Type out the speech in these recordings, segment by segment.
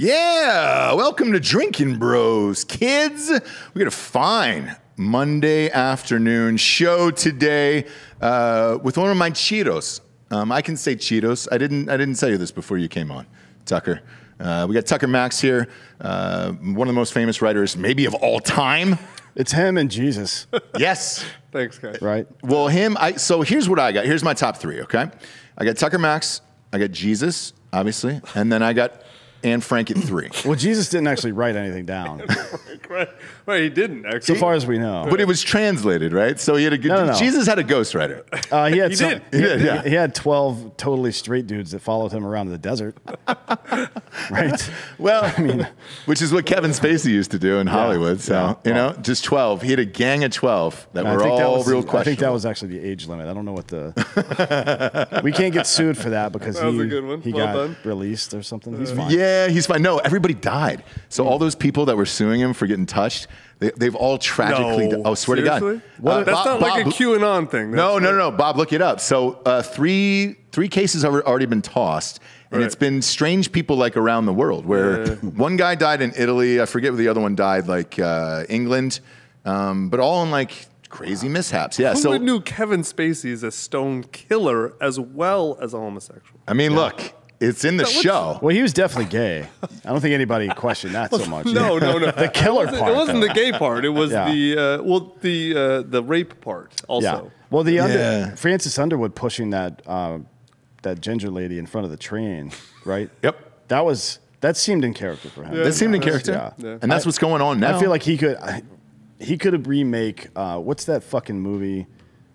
Yeah, welcome to Drinkin' Bros, kids. We got a fine Monday afternoon show today uh, with one of my Cheetos. Um, I can say Cheetos. I didn't. I didn't tell you this before you came on, Tucker. Uh, we got Tucker Max here, uh, one of the most famous writers, maybe of all time. It's him and Jesus, Yes. Thanks, guys. right? Well, him. I so here's what I got. Here's my top three. Okay, I got Tucker Max. I got Jesus, obviously, and then I got Anne Frank at three. Well, Jesus didn't actually write anything down, Right, right. He didn't actually. so far as we know. But it was translated, right? So he had a good. No, no, no. Jesus had a ghostwriter. Uh, he had He some- did. He, He did, yeah. he had twelve totally straight dudes that followed him around the desert, right? Well, I mean, which is what Kevin Spacey used to do in Hollywood. So Yeah. you know, just twelve. He had a gang of twelve that were all that was real I think that was actually the age limit. I don't know what the. we can't get sued for that because That he a good one. he Well got done. released or something. He's fine. Yeah, he's fine. No, everybody died. So all those people that were suing him for getting touched, they, they've all tragically. No. di- oh, swear Seriously? to God. Uh, That's Bob- not like Bob- a QAnon thing. No, That's no, no, no, Bob, look it up. So uh, three three cases have already been tossed, and Right. it's been strange people like around the world. Where Yeah. one guy died in Italy, I forget where the other one died, like uh, England, um, but all in like crazy mishaps. Yeah. Who so knew Kevin Spacey is a stone killer as well as a homosexual? I mean, look, it's in the what's- show. Well, he was definitely gay. I don't think anybody questioned that so much. No, no, no. The killer it wasn't, part, It wasn't though. the gay part. It was Yeah. the uh, well, the uh, the rape part also. Yeah. Well, the under, Yeah. Francis Underwood pushing that uh, that ginger lady in front of the train, right? Yep. That was that seemed in character for him. That seemed in character, Yeah. Yeah. and that's what's going on now. I feel like he could I, he could have remake uh, what's that fucking movie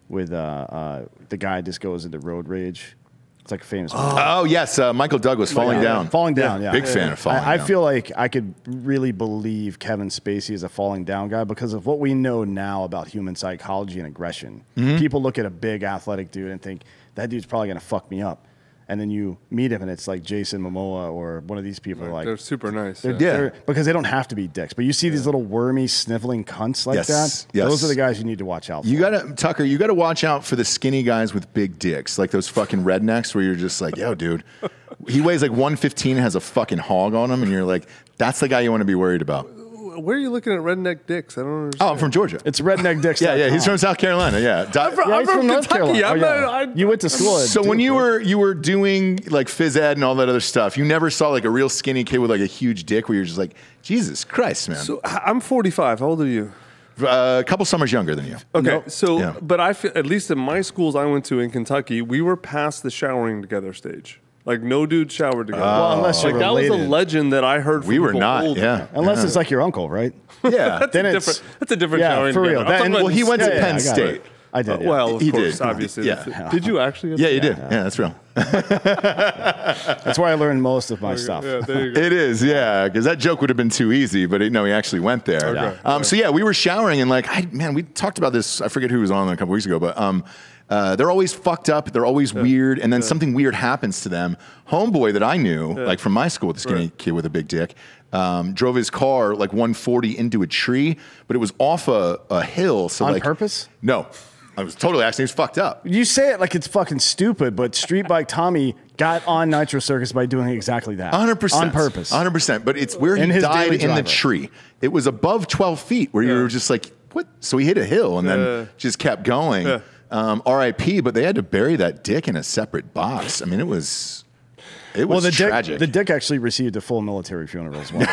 with uh, uh, the guy just goes into road rage. It's like a famous movie. Oh yes, uh, Michael Douglas falling Yeah. down. Falling down, yeah. Big fan of falling I, I feel like I could really believe Kevin Spacey is a falling down guy because of what we know now about human psychology and aggression. Mm-hmm. People look at a big athletic dude and think that dude's probably gonna fuck me up, and then you meet him and it's like Jason Momoa or one of these people. like They're super nice. they're, yeah. Yeah. they're- because they don't have to be dicks. But you see these little wormy, sniveling cunts like Yes, that. yes. Those are the guys you need to watch out for. You gotta Tucker. You gotta watch out for the skinny guys with big dicks, like those fucking rednecks, where you're just like, yo, dude, he weighs like 115, has a fucking hog on him, and you're like, that's the guy you want to be worried about. Where are you looking at redneck dicks? I don't understand. Oh, I'm from Georgia. it's redneck dicks. yeah, yeah, he's from South Carolina. Yeah. Di- from- Yeah, I'm from North Kentucky. Carolina. I'm Oh, yeah. not- I- you went to school. at so when you were you were doing like phys ed and all that other stuff, you never saw like a real skinny kid with like a huge dick, where you're just like, Jesus Christ, man. So h- I'm 45. How old are you? uh, a couple summers younger than you. Okay, Nope. so Yeah. but I feel at least in my schools I went to in Kentucky, we were past the showering together stage. Like no dude showered together. Well, unless you're like that was a related. legend that I heard. From We were people not. older. Yeah. Unless it's like your uncle, right? Yeah. That's Then a it's- different. That's a different Yeah, showering for real. together. I'm That- talking and- about well, he went to Yeah, Penn I got State. I did. Uh, yeah. well, of He course, did. obviously. Yeah. Did you actually? Yeah, you did. Yeah, that's real. That's where I learned most of my stuff. Yeah, there you go. It is, yeah, because that joke would have been too easy, but no, he actually went there. Okay. Um, so yeah, we were showering and like, I, man, we talked about this. I forget who was on a couple weeks ago, but um, uh, they're always fucked up. They're always weird, and then something weird happens to them. Homeboy that I knew, like from my school, the skinny Right. kid with a big dick, um, drove his car like 140 into a tree, but it was off a, a hill. So On like, purpose? No, I was totally accident. He was fucked up. You say it like it's fucking stupid, but Street Bike Tommy got on Nitro Circus by doing exactly that. hundred percent On purpose. hundred percent. But it's where he died in the tree. It was above twelve feet, where you were just like, what? So he hit a hill and then Yeah. just kept going. Yeah. Um, R.I.P. But they had to bury that dick in a separate box. I mean, it was it Well, was the tragic. dick, the dick actually received a full military funeral as well.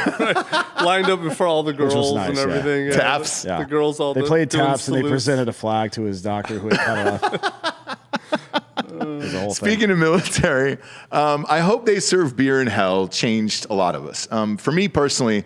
Lined up before all the girls nice, and everything. yeah. Taps. Yeah. The girls all They played doing taps and they presented a flag to his doctor who had cut it off. It was a whole thing. Speaking of military, um, I hope they serve beer in hell changed a lot of us. Um, for me personally,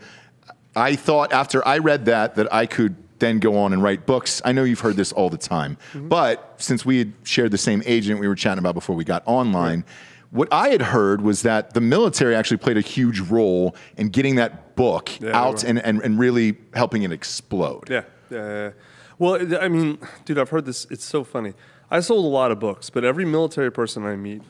I thought after I read that that I could then go on and write books. I know you've heard this all the time, mm-hmm. but since we had shared the same agent we were chatting about before we got online, what I had heard was that the military actually played a huge role in getting that book Yeah, out and, and, and really helping it explode. Yeah, yeah. Well, I mean, dude, I've heard this. It's so funny. I sold a lot of books, but every military person I meet,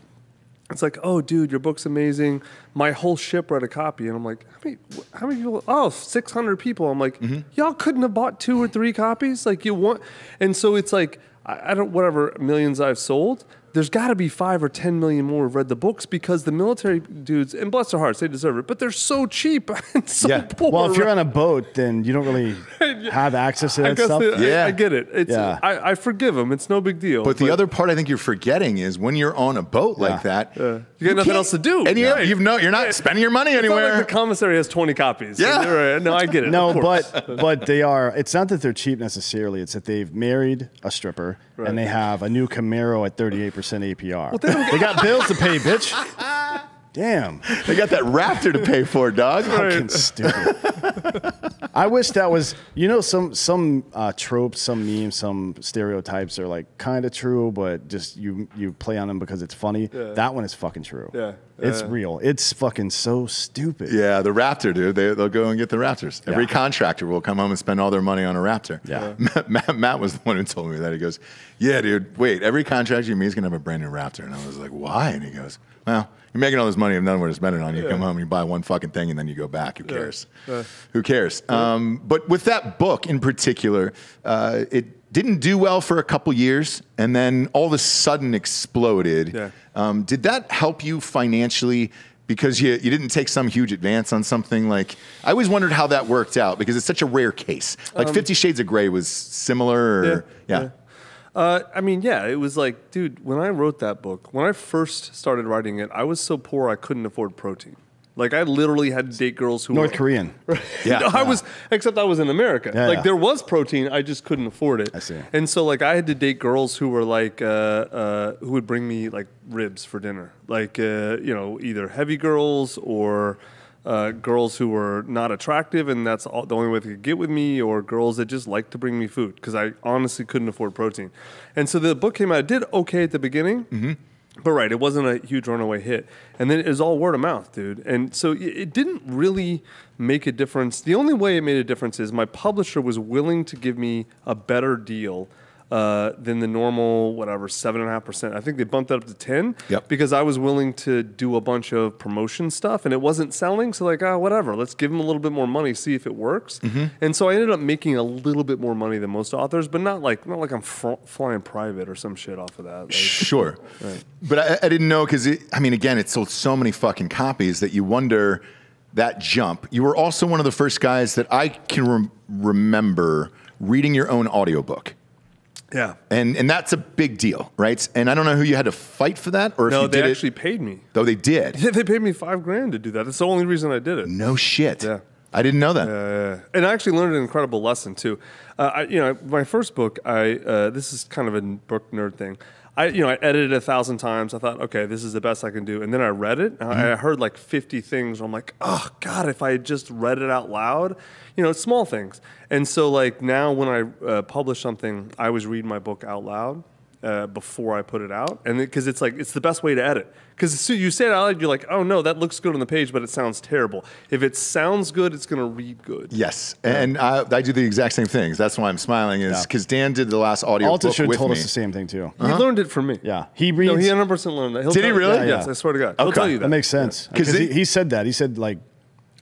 it's like, oh, dude, your book's amazing. My whole ship read a copy, and I'm like, how many? How many people? Oh, 600 people. I'm like, Mm-hmm. y'all couldn't have bought two or three copies. Like you want, and so it's like, I, I don't whatever millions I've sold. There's got to be five or ten million more who've read the books because the military dudes, and bless their hearts, they deserve it, but they're so cheap and so Yeah. poor. Well, if you're on a boat, then you don't really have access to I that guess stuff. they- I- Yeah. I, get it. It's Yeah. I, I forgive them. It's no big deal. But the other part I think you're forgetting is when you're on a boat like Yeah. that, you got nothing else to do. and you, Right. you've no, you're not spending your money It's not anywhere. like the commissary has 20 copies. Yeah. Right. No, I get it. No, of but but they are. It's not that they're cheap necessarily. It's that they've married a stripper Right. and they have a new Camaro at 38% APR. they they got bills to pay, bitch. Damn, they got that Raptor to pay for, dog. fucking stupid. I wish that was. You know, some some uh, tropes, some memes, some stereotypes are like kind of true, but just you you play on them because it's funny. Yeah. That one is fucking true. Yeah. it's Yeah. real. It's fucking so stupid. Yeah, the Raptor, dude. They, they'll go and get the Raptors. Every Yeah. contractor will come home and spend all their money on a Raptor. Yeah. Matt, Matt, Matt was the one who told me that. He goes, Yeah, dude, wait, every contractor you meet is going to have a brand new Raptor. And I was like, Why? And he goes, Well, you're making all this money and none spend it on. You come home and you buy one fucking thing and then you go back. Who cares? Who cares? Um, but with that book in particular, uh, it didn't do well for a couple years and then all of a sudden exploded. Yeah. Um, did that help you financially? Because you, you didn't take some huge advance on something like I always wondered how that worked out because it's such a rare case. Like Fifty Shades of Grey was similar. Or, Um, Yeah, yeah. yeah. Uh, I mean, yeah, it was like, dude, when I wrote that book, when I first started writing it, I was so poor I couldn't afford protein. Like I literally had to date girls who were North were, Korean. Yeah. No, I was, except I was in America. Yeah, like yeah. there was protein, I just couldn't afford it. I see. And so like I had to date girls who were like, uh, uh, who would bring me like ribs for dinner, like uh, you know either heavy girls or. Uh, girls who were not attractive, and that's all, the only way they could get with me, or girls that just like to bring me food because I honestly couldn't afford protein. And so the book came out. It did okay at the beginning, but right, it wasn't a huge runaway hit. And then it was all word of mouth, dude. And so it didn't really make a difference. The only way it made a difference is my publisher was willing to give me a better deal uh, than the normal, whatever, seven and a half percent. I think they bumped that up to ten Yep. because I was willing to do a bunch of promotion stuff and it wasn't selling. So like, ah, whatever, let's give them a little bit more money, see if it works. Mm-hmm. And so I ended up making a little bit more money than most authors, but not like not like I'm fr- flying private or some shit off of that. Like, Sure. But I, I didn't know because, I mean, again, it sold so many fucking copies that you wonder that jump. You were also one of the first guys that I can rem- remember reading your own audiobook. Yeah. And, and that's a big deal, right? And I don't know who you had to fight for that or if No, you they actually it. paid me. Though they did. Yeah, they paid me five grand to do that. That's the only reason I did it. No shit. Yeah. I didn't know that. Uh, and I actually learned an incredible lesson too. Uh, I, you know, my first book, I uh, this is kind of a book nerd thing. I, you know, I edited it a thousand times. I thought, okay, this is the best I can do. And then I read it. And I heard like 50 things. Where I'm like, oh God, if I had just read it out loud, you know, it's small things. And so like now when I uh, publish something, I always read my book out loud. Uh, before I put it out, and because it's like it's the best way to edit. Because you say it out loud, you're like, oh no, that looks good on the page, but it sounds terrible. If it sounds good, it's gonna read good. Yes, and I, I do the exact same things. That's why I'm smiling, is Yeah. because Dan did the last audio Alta book should with have told me. us the same thing too. He learned it from me. Yeah, he reads. No, he 100 percent learned that. He'll Did he really? Yeah, Yes, I swear to God. He'll Okay. tell you that. That makes sense. 'Cause Because he, he said that. He said like,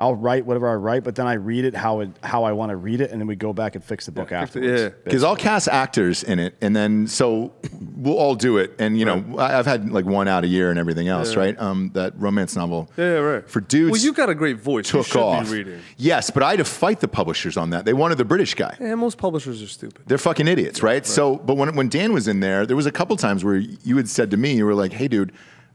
I'll write whatever I write, but then I read it how it how I want to read it, and then we go back and fix the book fix it, afterwards. yeah. Because I'll cast actors in it, and then so we'll all do it. And you know, I I've had like one out a year and everything else, Yeah. right? Um, that romance novel, Yeah, yeah, right. for dudes. Well, you've got a great voice. you took should off. be reading. Yes, but I had to fight the publishers on that. They wanted the British guy. Yeah, most publishers are stupid. They're fucking idiots, right? So, but when when Dan was in there, there was a couple times where you had said to me, you were like, "Hey, dude."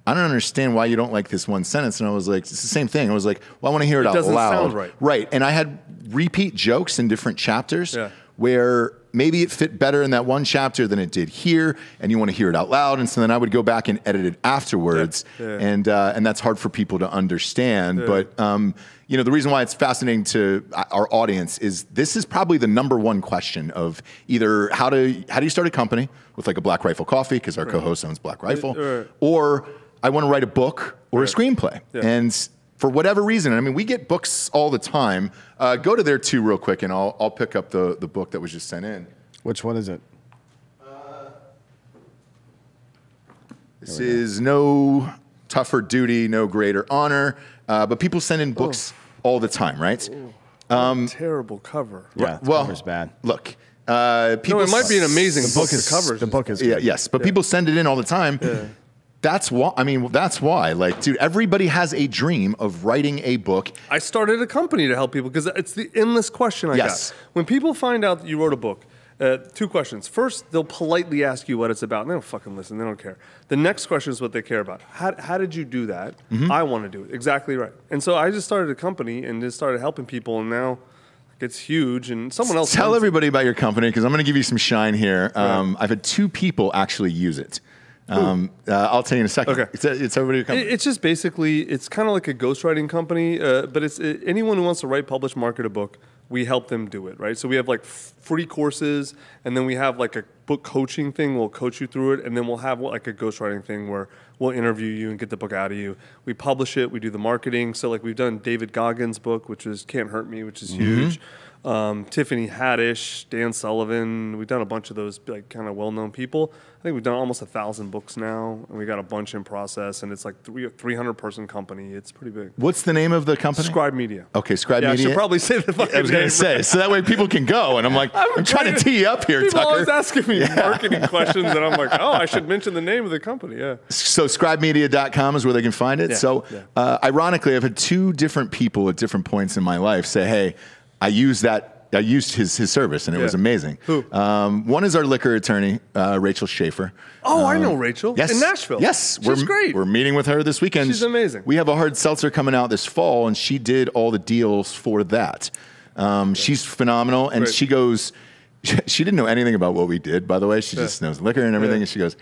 I don't understand why you don't like this one sentence. And I was like, it's the same thing. I was like, well, I want to hear it, out doesn't loud. sound right. Right. And I had repeat jokes in different chapters Yeah. where maybe it fit better in that one chapter than it did here, and you want to hear it out loud. And so then I would go back and edit it afterwards, Yeah. and uh, and that's hard for people to understand. But um, you know, the reason why it's fascinating to uh, our audience is this is probably the number one question of either how to how do you start a company with like a Black Rifle Coffee because our co-host owns Black Rifle, Right. or I want to write a book or a screenplay, Yeah. and for whatever reason, I mean, we get books all the time. Uh, go to there too, real quick, and I'll I'll pick up the the book that was just sent in. Which one is it? This is no tougher duty, no greater honor. Uh, but people send in books all the time, right? Um, Terrible cover. Yeah, the well, cover's bad. Look, Uh, No, people it might be an amazing The book. book is the covers. the book is Yeah, good. yes, but people send it in all the time. That's why. I mean, that's why. Like, dude, everybody has a dream of writing a book. I started a company to help people because it's the endless question I Yes. got. When people find out that you wrote a book, uh, two questions. First, they'll politely ask you what it's about, and they don't fucking listen. They don't care. The next question is what they care about. How, how did you do that? Mm-hmm. I want to do it. Exactly right. And so I just started a company and just started helping people, and now it's huge. And someone else Tell runs it. everybody about your company because I'm going to give you some shine here. Um, I've had two people actually use it. Um, uh, I'll tell you in a second. Okay. It's, it's everybody. Your company. It- It's just basically, it's kind of like a ghostwriting company, uh, but it's uh, anyone who wants to write, publish, market a book, we help them do it, right? So we have like free courses, and then we have like a book coaching thing. We'll coach you through it, and then we'll have like a ghostwriting thing where we'll interview you and get the book out of you. We publish it, we do the marketing. So like we've done David Goggins' book, which is Can't Hurt Me, which is huge. Um, Tiffany Haddish, Dan Sullivan. We've done a bunch of those like kind of well-known people. I think we've done almost a thousand books now, and we got a bunch in process. And it's like three, 300 person company. It's pretty big. What's the name of the company? Scribe Media. Okay, Scribe yeah, I Media. should probably say the fucking I was gonna say, so that way people can go. And I'm like, I'm, trying to tee you up here, People Tucker. always asking me marketing questions, and I'm like, oh, I should mention the name of the company. Yeah. So scribemedia.com is where they can find it. Yeah, so yeah. uh, ironically, I've had two different people at different points in my life say, "Hey, I used that. I used his his service, and it was amazing." Who? Um, one is our liquor attorney, uh, Rachel Schaefer. Oh, I know Rachel. Yes, In Nashville. Yes, She's we're, great. We're meeting with her this weekend. She's amazing. We have a hard seltzer coming out this fall, and she did all the deals for that. Um, She's phenomenal, and Great. she goes. She didn't know anything about what we did, by the way. She just knows liquor and everything, Yeah. and she goes.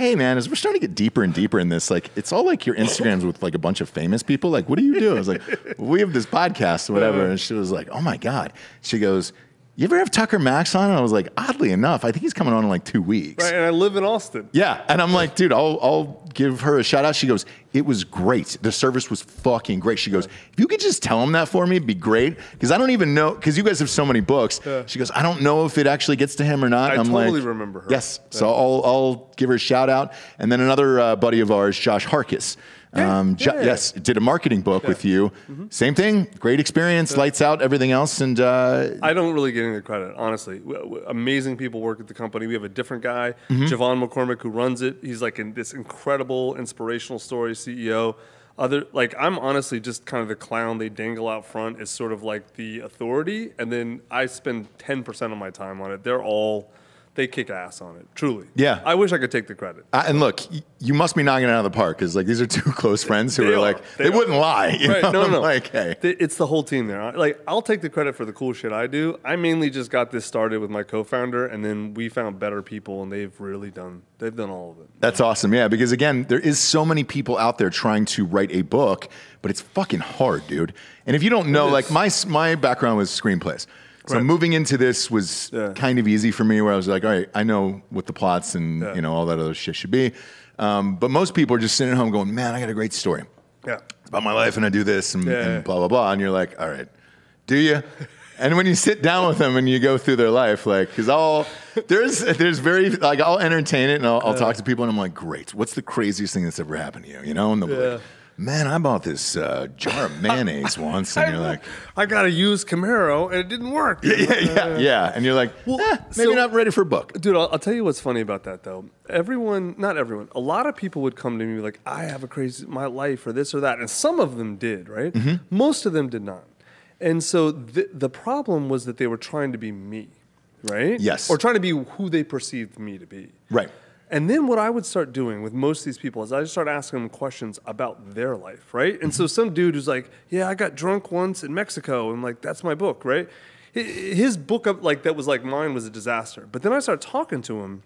Hey man, as we're starting to get deeper and deeper in this, like it's all like your Instagrams with like a bunch of famous people. Like, what do you do? I was like, we have this podcast or whatever. And she was like, oh my God. She goes, You ever have Tucker Max on? And I was like, oddly enough, I think he's coming on in like two weeks. Right, and I live in Austin. Yeah. And I'm like, dude, I'll, I'll give her a shout out. She goes, it was great. The service was fucking great. She goes, if you could just tell him that for me, it'd be great. Because I don't even know, because you guys have so many books. Yeah. She goes, I don't know if it actually gets to him or not. I I'm totally like, remember her. Yes. So I'll, I'll give her a shout out. And then another uh, buddy of ours, Josh Harkis. Yeah, Um, Jo- yeah. Yes, did a marketing book with you. Same thing, great experience, lights out, everything else, and uh, I don't really get any credit, honestly. W- w- Amazing people work at the company. We have a different guy, Mm-hmm. JeVon McCormick, who runs it. He's like in this incredible, inspirational story CEO. Other like I'm honestly just kind of the clown they dangle out front as sort of like the authority, and then I spend ten percent of my time on it. They're all they kick ass on it, truly. Yeah. I wish I could take the credit. And look, you must be knocking it out of the park because like these are two close friends who They are, are. like They they, are. wouldn't lie. Right, know? no, I'm no. like, hey, It's the whole team there. Like, I'll take the credit for the cool shit I do. I mainly just got this started with my co-founder, and then we found better people, and they've really done. They've done all of it. That's awesome. Yeah, because again, there is so many people out there trying to write a book, but it's fucking hard, dude. And if you don't know, like my my background was screenplays. So Right. moving into this was Yeah. kind of easy for me where I was like, all right, I know what the plots and Yeah. you know all that other shit should be. Um, but most people are just sitting at home going, "Man, I got a great story. Yeah. It's about my life and I do this and, Yeah. and blah blah blah." And you're like, "All right, do you?" And when you sit down with them and you go through their life, like, because I'll there's there's very like I'll entertain it and I'll, I'll talk to people and I'm like, great, what's the craziest thing that's ever happened to you? You know, and they'll be Yeah. like, man, I bought this uh, jar of mayonnaise once, and you're like, I got to use Camaro, and it didn't work. yeah, yeah, yeah, yeah, and you're like, Well, eh, maybe so- not ready for a book. Dude, I'll, I'll tell you what's funny about that though. Everyone, not everyone, a lot of people would come to me like, I have a crazy my life or this or that, and some of them did, right? Mm-hmm. Most of them did not. And so the the problem was that they were trying to be me, right? Yes. Or trying to be who they perceived me to be. Right. And then what I would start doing with most of these people is I just start asking them questions about their life, right? And so mm-hmm. some dude who's like, "Yeah, I got drunk once in Mexico," and like, "That's my book," right? His book, up like that was like mine, was a disaster. But then I start talking to him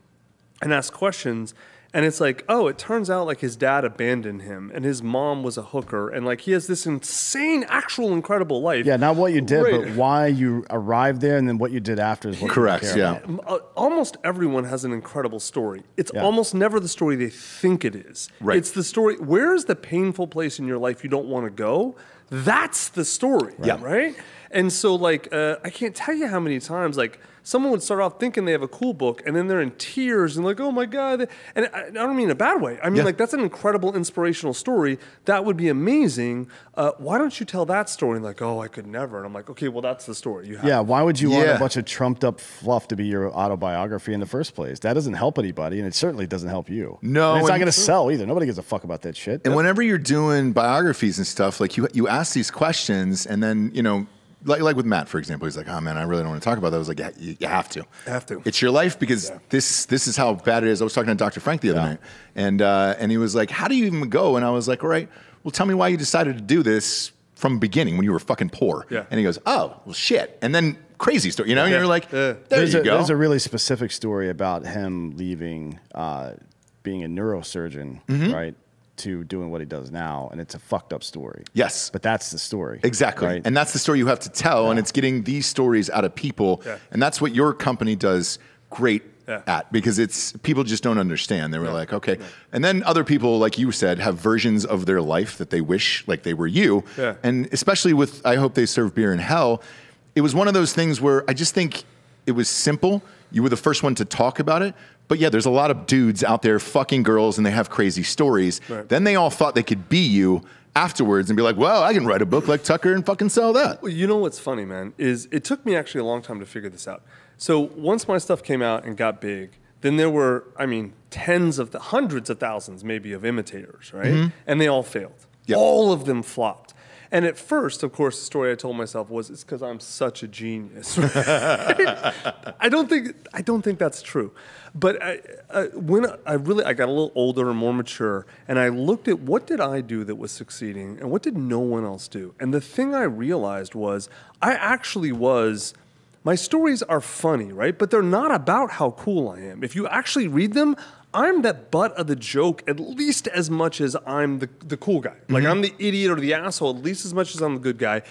and ask questions, and it's like, oh, it turns out like his dad abandoned him, and his mom was a hooker, and like he has this insane, actual, incredible life. Yeah, not what you did, Right. but why you arrived there, and then what you did after is what people Correct, care yeah. about. Uh, almost everyone has an incredible story. It's Yeah. almost never the story they think it is. Right. It's the story. Where is the painful place in your life you don't want to go? that's the story, Yeah. right? And so, like, uh, I can't tell you how many times, like, someone would start off thinking they have a cool book, and then they're in tears and like, oh my god! And I, I don't mean in a bad way. I mean Yeah. like that's an incredible inspirational story. That would be amazing. Uh, why don't you tell that story? And like, oh, I could never. And I'm like, okay, well, that's the story. You have. Yeah, why would you want a bunch of trumped up fluff to be your autobiography in the first place? That doesn't help anybody, and it certainly doesn't help you. No, And it's not going to sell either. Nobody gives a fuck about that shit. And whenever you're doing biographies and stuff, like you you ask these questions, and then you know, like like with Matt, for example, he's like, "Oh man, I really don't want to talk about that." I was like, "Yeah, you, you have to, Have to. It's your life because this this is how bad it is." I was talking to Dr. Frank the other Yeah. night, and uh, and he was like, "How do you even go?" And I was like, "All right, well, tell me why you decided to do this from the beginning when you were fucking poor." Yeah. And he goes, "Oh, well, shit," and then crazy story, you know? And Yeah. you're like, Yeah. "There there's you a, go." There's a really specific story about him leaving, uh, being a neurosurgeon, Mm-hmm. right, to doing what he does now, and it's a fucked up story. Yes. but that's the story. Exactly. Right? And that's the story you have to tell. And it's getting these stories out of people. Yeah. And that's what your company does great Yeah. at because it's people just don't understand. They were like, okay. And then other people, like you said, have versions of their life that they wish like they were you. Yeah. And especially with I Hope They Serve Beer in Hell, it was one of those things where I just think it was simple. You were the first one to talk about it. But yeah, there's a lot of dudes out there fucking girls and they have crazy stories. Right. Then they all thought they could be you afterwards and be like, well, I can write a book like Tucker and fucking sell that. Well, you know what's funny, man, is it took me actually a long time to figure this out. So once my stuff came out and got big, then there were, I mean, tens of the hundreds of thousands maybe of imitators, right? Mm-hmm. And they all failed. Yep. All of them flopped. And at first, of course, the story I told myself was it's because I'm such a genius. I don't think I don't think that's true. But I, uh, when I really I got a little older and more mature, and I looked at what did I do that was succeeding, and what did no one else do. And the thing I realized was I actually was. My stories are funny, right? But they're not about how cool I am. If you actually read them, I'm that butt of the joke at least as much as I'm the, the cool guy. Like mm-hmm. I'm the idiot or the asshole at least as much as I'm the good guy.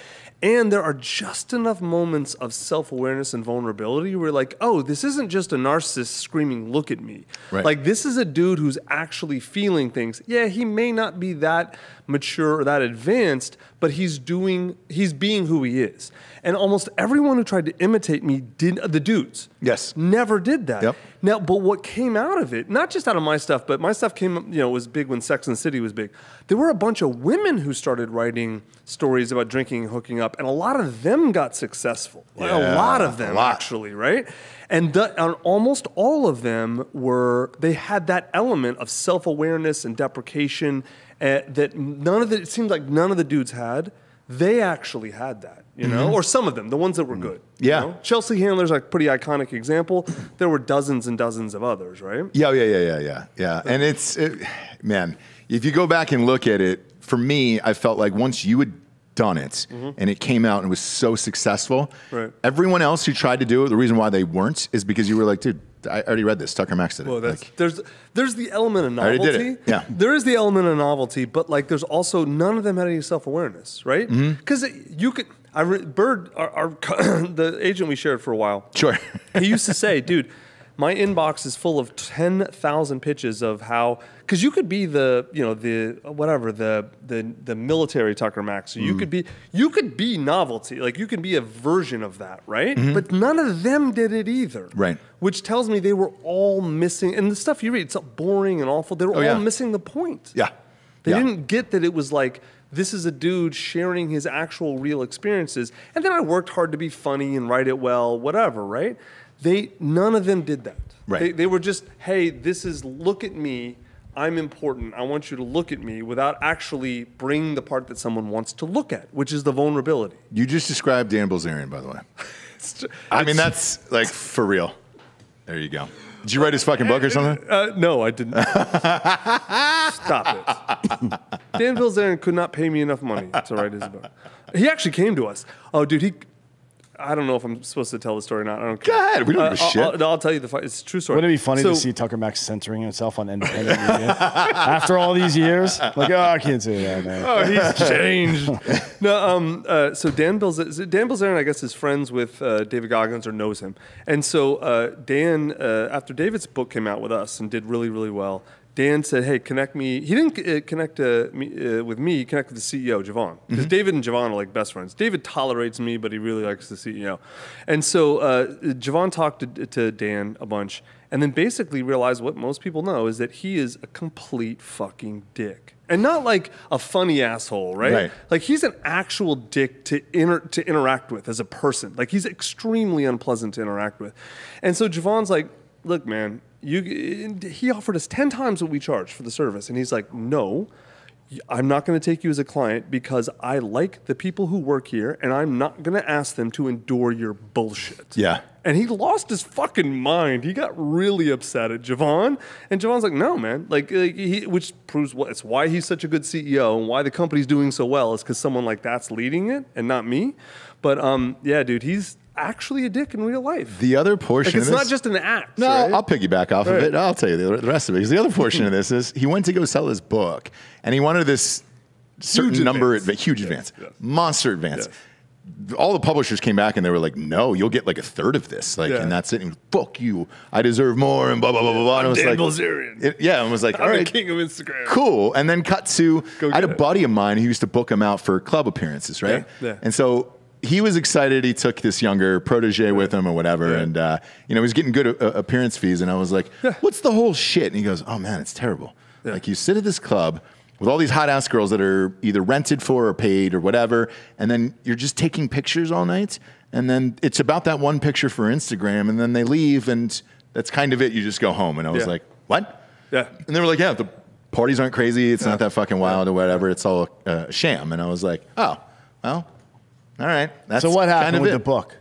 And there are just enough moments of self awareness and vulnerability where, like, oh, this isn't just a narcissist screaming, look at me. Right. Like, this is a dude who's actually feeling things. Yeah, he may not be that mature or that advanced, but he's doing, he's being who he is. And almost everyone who tried to imitate me did, the dudes. Yes. Never did that. Yep. Now, but what came out of it, not just out of my stuff, but my stuff came, you know, was big when Sex and the City was big. There were a bunch of women who started writing stories about drinking and hooking up, and a lot of them got successful. Like, Yeah, a lot of them, lot. actually, right? And, the, almost all of them were, they had that element of self awareness and deprecation uh, that none of the, it seems like none of the dudes had. They actually had that, you know, or some of them, the ones that were good. you Yeah. know? Chelsea Handler's a pretty iconic example. There were dozens and dozens of others, right? Yeah, yeah, yeah, yeah, yeah, yeah. And it's, it, man, if you go back and look at it, for me, I felt like once you had done it and it came out and was so successful, Mm-hmm. Right. everyone else who tried to do it, the reason why they weren't is because you were like, dude, I already read this. Tucker Max did it. Well, that's, Like, there's there's the element of already novelty. did it. Yeah. There is the element of novelty, but like there's also none of them had any self awareness, right? Mm-hmm. Because you could. I re, Byrd, our, our the agent we shared for a while. sure. he used to say, dude, my inbox is full of 10,000 pitches of how, because you could be the, you know, the, whatever, the, the, the military Tucker Max. So Mm. you could be, you could be novelty. Like you could be a version of that, right? Mm-hmm. But none of them did it either. Right. Which tells me they were all missing, and the stuff you read, it's boring and awful. They were Oh, all yeah. missing the point. yeah. They Yeah. didn't get that it was like this is a dude sharing his actual real experiences. And then I worked hard to be funny and write it well, whatever, right? They none of them did that. Right. They, they were just, hey, this is look at me. I'm important. I want you to look at me without actually bringing the part that someone wants to look at, which is the vulnerability. You just described Dan Bilzerian, by the way. It's ju- I mean, that's like for real. There you go. Did you write his fucking book or something? Uh, no, I didn't. Stop it. Dan Bilzerian could not pay me enough money to write his book. He actually came to us. Oh, dude, he. I don't know if I'm supposed to tell the story or not. I don't care. Go ahead. We don't give a I'll- shit. I'll, no, I'll tell you the. fi- It's a true story. Wouldn't it be funny So- to see Tucker Max censoring himself on independent media after all these years? Like, oh, I can't say that, man. Oh, he's changed. no, um, uh, so Dan Bilzerian, Dan Bilzerian, I guess, is friends with uh, David Goggins or knows him. And so uh, Dan, uh, after David's book came out with us and did really, really well, Dan said, "Hey, connect me." He didn't uh, connect uh, me, uh, with me. He connected with the CEO, JeVon, because David and JeVon are like best friends. David tolerates me, but he really likes the CEO. And so uh, JeVon talked to, to Dan a bunch, and then basically realized what most people know is that he is a complete fucking dick, and not like a funny asshole, right? Right. Like he's an actual dick to inter- to interact with as a person. Like he's extremely unpleasant to interact with. And so JeVon's like, "Look, man, you." He offered us ten times what we charge for the service, and he's like, "No." I'm not going to take you as a client because I like the people who work here and I'm not going to ask them to endure your bullshit. Yeah. And he lost his fucking mind. He got really upset at JeVon. And JeVon's like, no, man. Like, uh, he, which proves what it's why he's such a good CEO and why the company's doing so well is because someone like that's leading it and not me. But um, yeah, dude, he's actually a dick in real life. The other portion like, it's not just an act. No, right? I'll piggyback off of it. I'll tell you the the rest of it. Because the other portion of this is he went to go sell his book, and he wanted this certain Huge number, advance. huge Yes, advance, yes. monster advance. All the publishers came back and they were like, "No, you'll get like a third of this, like, Yeah. and that's it." And Fuck you, I deserve more, and blah blah blah blah blah. And I was Dan like, Bilzerian. it- yeah, and was like, I'm "All the king of Instagram. cool. And then cut to I had a buddy of mine who used to book him out for club appearances, right? Yeah, yeah. And so he was excited. He took this younger protege with him or whatever, Yeah. and uh, you know he was getting good uh, appearance fees. And I was like, "What's the whole shit?" And he goes, "Oh man, it's terrible. Yeah. Like you sit at this club." With all these hot ass girls that are either rented for or paid or whatever, and then you're just taking pictures all night, and then it's about that one picture for Instagram, and then they leave, and that's kind of it. You just go home, and I was Yeah. like, "What?" Yeah. And they were like, yeah, the parties aren't crazy. It's not that fucking wild or whatever. It's all uh, a sham. And I was like, oh, well, all right. That's So what kind happened of with it. the book?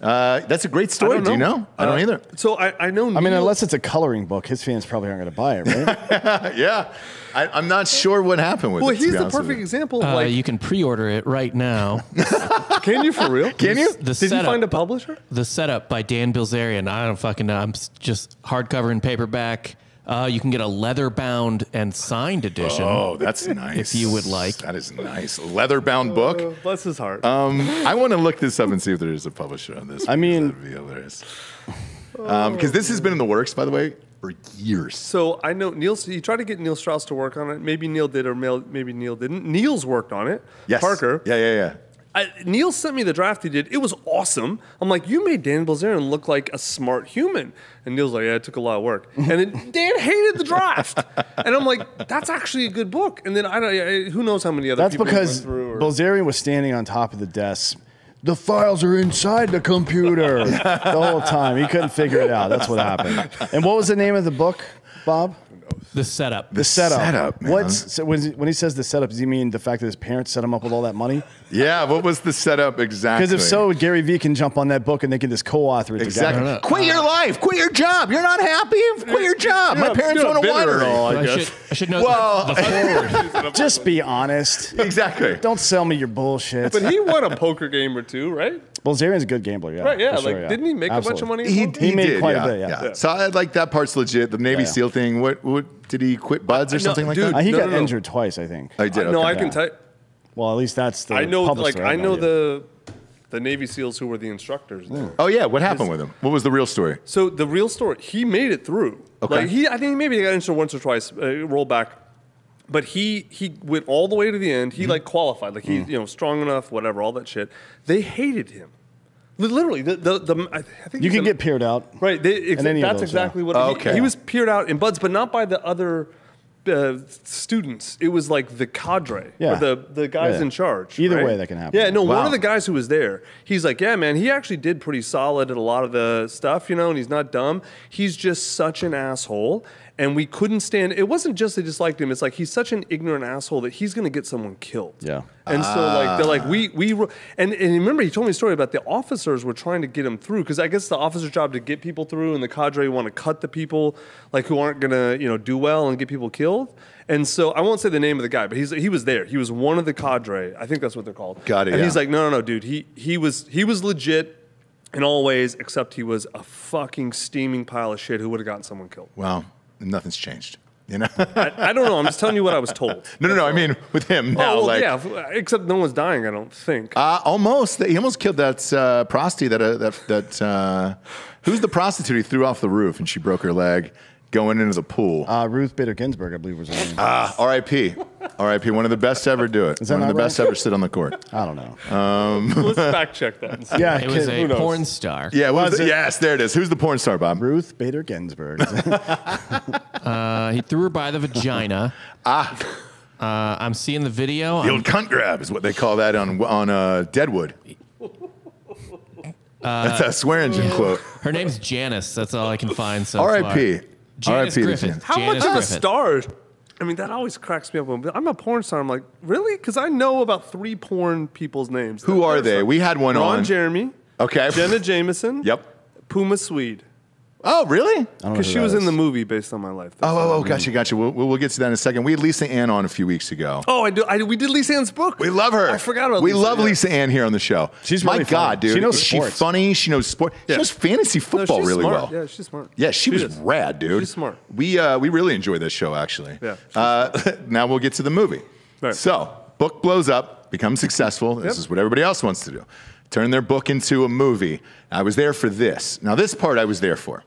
Uh, that's a great story. Do you know? I don't Uh, either. So I, I know. I mean, unless it's a coloring book, his fans probably aren't going to buy it, right? yeah. I, I'm not sure what happened with Well, it. to he's be the honest with perfect you. example of Uh, like. you can pre-order it right now. can you for real? Can you? The Did you setup, find a publisher? the setup by Dan Bilzerian. I don't fucking know. I'm s- just hardcover and paperback. Uh, you can get a leather-bound and signed edition. Oh, that's nice. If you would like. That is nice. Leather bound book. Uh, bless his heart. Um, I want to look this up and see if there is a publisher on this. I mean- because that'd be hilarious. Because this has been in the works, by the way, for years. so I know Neil. You tried to get Neil Strauss to work on it. Maybe Neil did, or maybe Neil didn't. Neil's worked on it. Yes. Parker. Yeah, yeah, yeah. I, Neil sent me the draft he did. It was awesome. I'm like, you made Dan Bilzerian look like a smart human. And Neil's like, yeah, it took a lot of work. And then Dan hated the draft. And I'm like, that's actually a good book. And then I don't, I- who knows how many other That's people because went through. Or, Bilzerian was standing on top of the desk. The files are inside the computer the whole time. He couldn't figure it out. That's what happened. And what was the name of the book, Bob? The setup. The setup. setup. What's so when, he- when he says the setup? Does he mean the fact that his parents set him up with all that money? Yeah, what was the setup exactly? Because if so, Gary Vee can jump on that book and they can just co-author it Exactly. together. Quit your life. Quit your job. You're not happy. Quit your job. My parents yeah, own a bitter and all, winery. I I guess. should, I should know Well- the, the. Just be honest. Exactly. Don't sell me your bullshit. but he won a poker game or two, right? Bilzerian's a good gambler, yeah. Right, yeah. sure, like, yeah. didn't he make a bunch of money? He, he, He made did, quite a yeah, bit, yeah. yeah. So I like that part's legit. The Navy Yeah, yeah. SEAL thing. What, what did he quit BUD/S or no, something like dude, that? Uh, he No, got no, no. injured twice, I think. I did. no, okay. I can Yeah. tell. Well, at least that's the. I know, like, I know the the Navy SEALs who were the instructors there. Oh yeah, what happened with him? What was the real story? So the real story, he made it through. Okay. Like he, I think maybe he got injured once or twice, uh, rolled back, but he he went all the way to the end. Mm-hmm. He like qualified, like Mm. he's you know strong enough, whatever, all that shit. They hated him. Literally, the the, the I think You can a- get peered out. right. They, ex- any of that's those, yeah. exactly what. Oh, he- okay. He, was peered out in BUD/S, but not by the other. Uh, students, it was like the cadre, Yeah. or the the guys Yeah. in charge. Either right? way, that can happen. Yeah, no, one of the guys who was there, he's like, yeah, man, he actually did pretty solid at a lot of the stuff, you know, and he's not dumb. He's just such an asshole. And we couldn't stand it. wasn't just they disliked him. It's like he's such an ignorant asshole that he's going to get someone killed. Yeah. And so like they're like we we and and remember he told me a story about the officers were trying to get him through because I guess the officer's job to get people through and the cadre want to cut the people like who aren't gonna you know do well and get people killed. And so I won't say the name of the guy, but he's he was there. He was one of the cadre. I think that's what they're called. Got it, And yeah. he's like, no, no, no, dude. He he was he was legit in all ways except he was a fucking steaming pile of shit who would have gotten someone killed. Wow, nothing's changed. You know? I, I don't know. I'm just telling you what I was told. no, no, no. I mean, with him now, oh, well, like, yeah. Except no one's dying. I don't think. uh, almost. He almost killed that uh, prostitute. That uh, that that. Uh, who's the prostitute he threw off the roof and she broke her leg? Going into the pool. Uh, Ruth Bader Ginsburg, I believe was her name. Ah, R.I.P. R.I.P. One of the best to ever do it. Is that One of not the best right? to ever sit on the court. I don't know. Let's fact check that. and see. Yeah, It was kid- a who knows? porn star. Yeah, what was Was it? it- yes, there it is. Who's the porn star, Bob? Ruth Bader Ginsburg. Uh, he threw her by the vagina. Ah, Uh, I'm seeing the video. the I'm- old cunt grab is what they call that on on uh, Deadwood. That's a Swearengen quote. her name's Janice. That's all I can find so R.I.P. far. Janice R.I.P. to Griffith. Jan. How Janice much of a Griffith. star? I mean, that always cracks me up. When I'm a porn star. I'm like, really? Because I know about three porn people's names. Who are they? We had one Ron on. Jeremy, Okay. Jenna Jameson, Yep. Puma Swede. Oh, really? I don't know Because she that was in the movie based on my life. That's Oh, oh, oh, gotcha, gotcha. We'll, we'll we'll get to that in a second. We had Lisa Ann on a few weeks ago. Oh, I do. I, we did Lisa Ann's book. We love her. I forgot about We Lisa, love yeah. Lisa Ann here on the show. She's my really God, funny. dude. She knows Is she sports. funny? She knows sport. She knows fantasy No, football she's really smart. well. Yeah, she's smart. Yeah, she, was is. rad, dude. She's smart. We uh, we really enjoy this show actually. Yeah. Uh, now we'll get to the movie. Right. So book blows up, becomes successful. This Yep. is what everybody else wants to do. Turn their book into a movie. I was there for this. Now this part I was there for.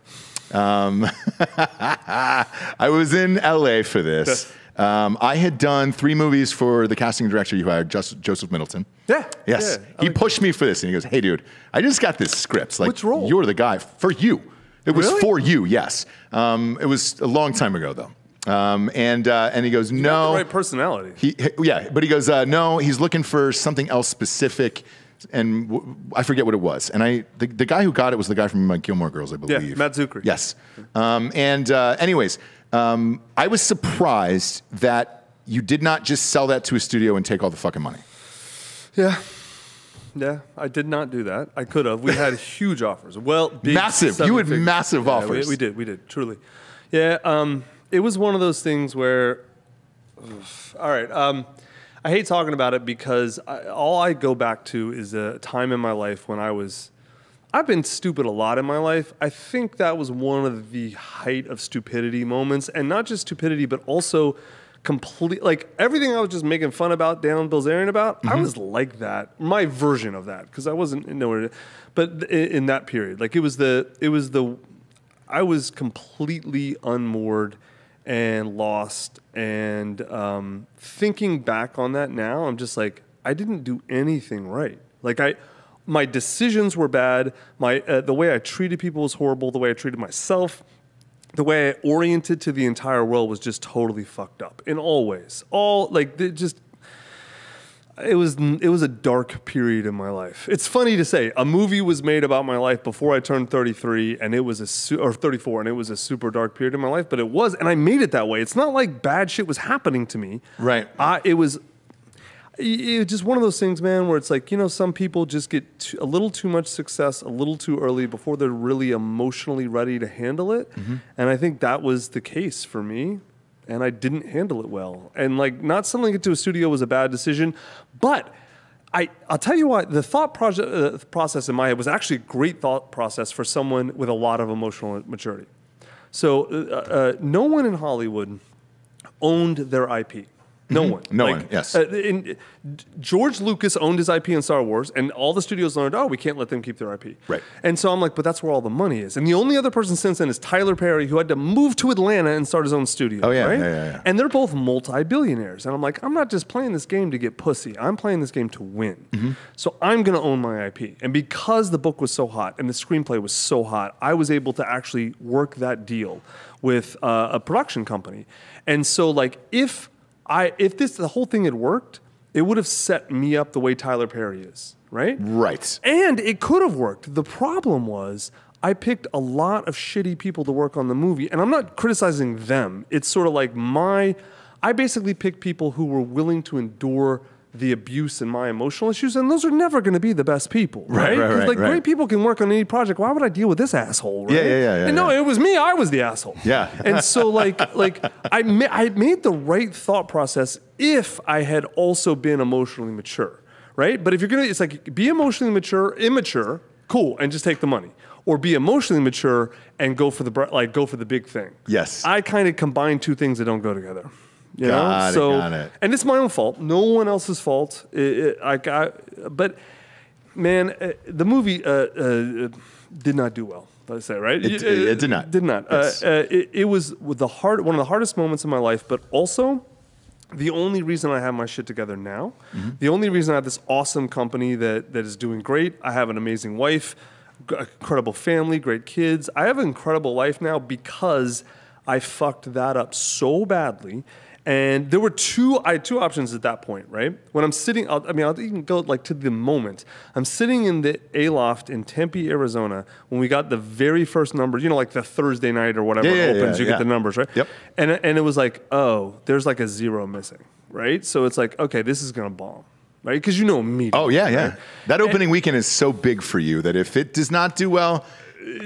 Um, I was in LA for this. Um, I had done three movies for the casting director you hired, Just, Joseph Middleton. Yeah. Yes. Yeah. He like- pushed me for this and he goes, Hey, dude, I just got this script. Like, Which role? You're the guy for you. It was Really? for you, yes. Um, it was a long time ago, though. Um, and, uh, and he goes, Got No. the right personality. He, he- yeah, but he goes, uh, no, he's looking for something else specific, and w- I forget what it was. And I, the, the guy who got it was the guy from uh, Gilmore Girls, I believe. Yeah, Matt Czuchry. Yes. Um, and uh, anyways, um, I was surprised that you did not just sell that to a studio and take all the fucking money. Yeah. Yeah, I did not do that. I could have. We had huge offers. Well, big Massive. You had figure- massive Yeah, offers. We, we did. We did. Truly. Yeah. Um, it was one of those things where. Oof. all right. Um, I hate talking about it because I, all I go back to is a time in my life when I was. I've been stupid a lot in my life. I think that was one of the height of stupidity moments, and not just stupidity, but also complete like everything I was just making fun about Dan Bilzerian about. I mm-hmm. was like that, my version of that, because I wasn't nowhere. But in, in that period, like it was the it was the I was completely unmoored and lost. And um, thinking back on that now, I'm just like, I didn't do anything right. Like I, my decisions were bad. My uh, the way I treated people was horrible. The way I treated myself, the way I oriented to the entire world was just totally fucked up in all ways. All like just it was it was a dark period in my life. It's funny to say a movie was made about my life before I turned 33 and it was a su- or 34 and it was a super dark period in my life, but it was and I made it that way. It's not like bad shit was happening to me. Right. I, it was it was just one of those things, man, where it's like, you know, some people just get too, a little too much success a little too early before they're really emotionally ready to handle it. Mm-hmm. And I think that was the case for me. And I didn't handle it well. And like, not selling it to a studio was a bad decision. But I, I'll tell you what, the thought project, uh, process in my head was actually a great thought process for someone with a lot of emotional maturity. So, uh, uh, no one in Hollywood owned their IP. No one. Mm-hmm. No one, yes. uh, in, George Lucas owned his IP in Star Wars, and all the studios learned, oh, we can't let them keep their IP. Right. And so I'm like, but that's where all the money is. And the only other person since then is Tyler Perry, who had to move to Atlanta and start his own studio. Oh, yeah, right? yeah, yeah, yeah. And they're both multi-billionaires. And I'm like, I'm not just playing this game to get pussy. I'm playing this game to win. Mm-hmm. So I'm going to own my IP. And because the book was so hot and the screenplay was so hot, I was able to actually work that deal with uh, a production company. And so, like, if I if this the whole thing had worked, it would have set me up the way Tyler Perry is, right? Right. And it could have worked. The problem was I picked a lot of shitty people to work on the movie, and I'm not criticizing them. It's sort of like my I basically picked people who were willing to endure the abuse and my emotional issues, and those are never going to be the best people, Right, right? right, right, like right. great people can work on any project. Why would I deal with this asshole? Right? Yeah, yeah, yeah, yeah, And no, yeah. it was me. I was the asshole. Yeah. And so like like I ma- I made the right thought process if I had also been emotionally mature, right? But if you're gonna, it's like be emotionally mature, immature, cool, and just take the money, or be emotionally mature and go for the like go for the big thing. Yes. I kind of combine two things that don't go together. You Got know? it, so, got it. and it's my own fault. No one else's fault. It, it, I got, but man, uh, the movie uh, uh, did not do well. Let's say right. It- it did not. Did not. Uh, uh, it, was the hard one of the hardest moments in my life, but also the only reason I have my shit together now, Mm-hmm. the only reason I have this awesome company that that is doing great. I have an amazing wife, incredible family, great kids. I have an incredible life now because I fucked that up so badly. And there were two, I had two options at that point, right? When I'm sitting, I'll, I mean, I'll even go like to the moment. I'm sitting in the Aloft in Tempe, Arizona, when we got the very first numbers, you know, like the Thursday night or whatever Yeah, opens, yeah, you yeah. get the numbers, right? Yep. And and it was like, oh, there's like a zero missing, right? So it's like, okay, this is gonna bomb, right? Because you know me. Oh yeah, yeah. right? That opening weekend is so big for you that if it does not do well,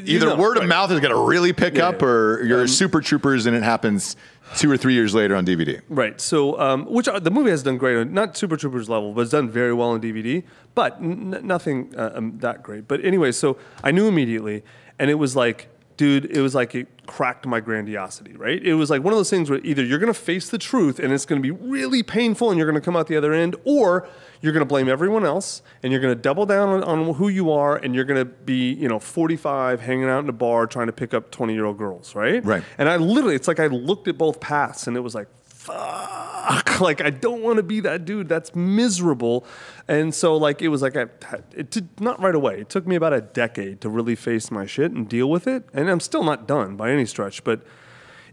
either know, word of mouth is going to really pick Yeah, up, yeah. or you're super troopers and it happens two or three years later on DVD. Right. So, um, which uh, the movie has done great, not Super Troopers level, but it's done very well on DVD, but nothing uh, um, that great. But anyway, so I knew immediately, and it was like, dude, it was like it cracked my grandiosity, right? It was like one of those things where either you're going to face the truth and it's going to be really painful and you're going to come out the other end, or you're going to blame everyone else and you're going to double down on, on who you are and you're going to be, you know, 45 hanging out in a bar trying to pick up 20 year old girls, right? Right. And I literally, it's like I looked at both paths and it was like, fuck. Like, I don't want to be that dude. That's miserable. And so, like, it was like, I, it did not right away. It took me about a decade to really face my shit and deal with it. And I'm still not done by any stretch, but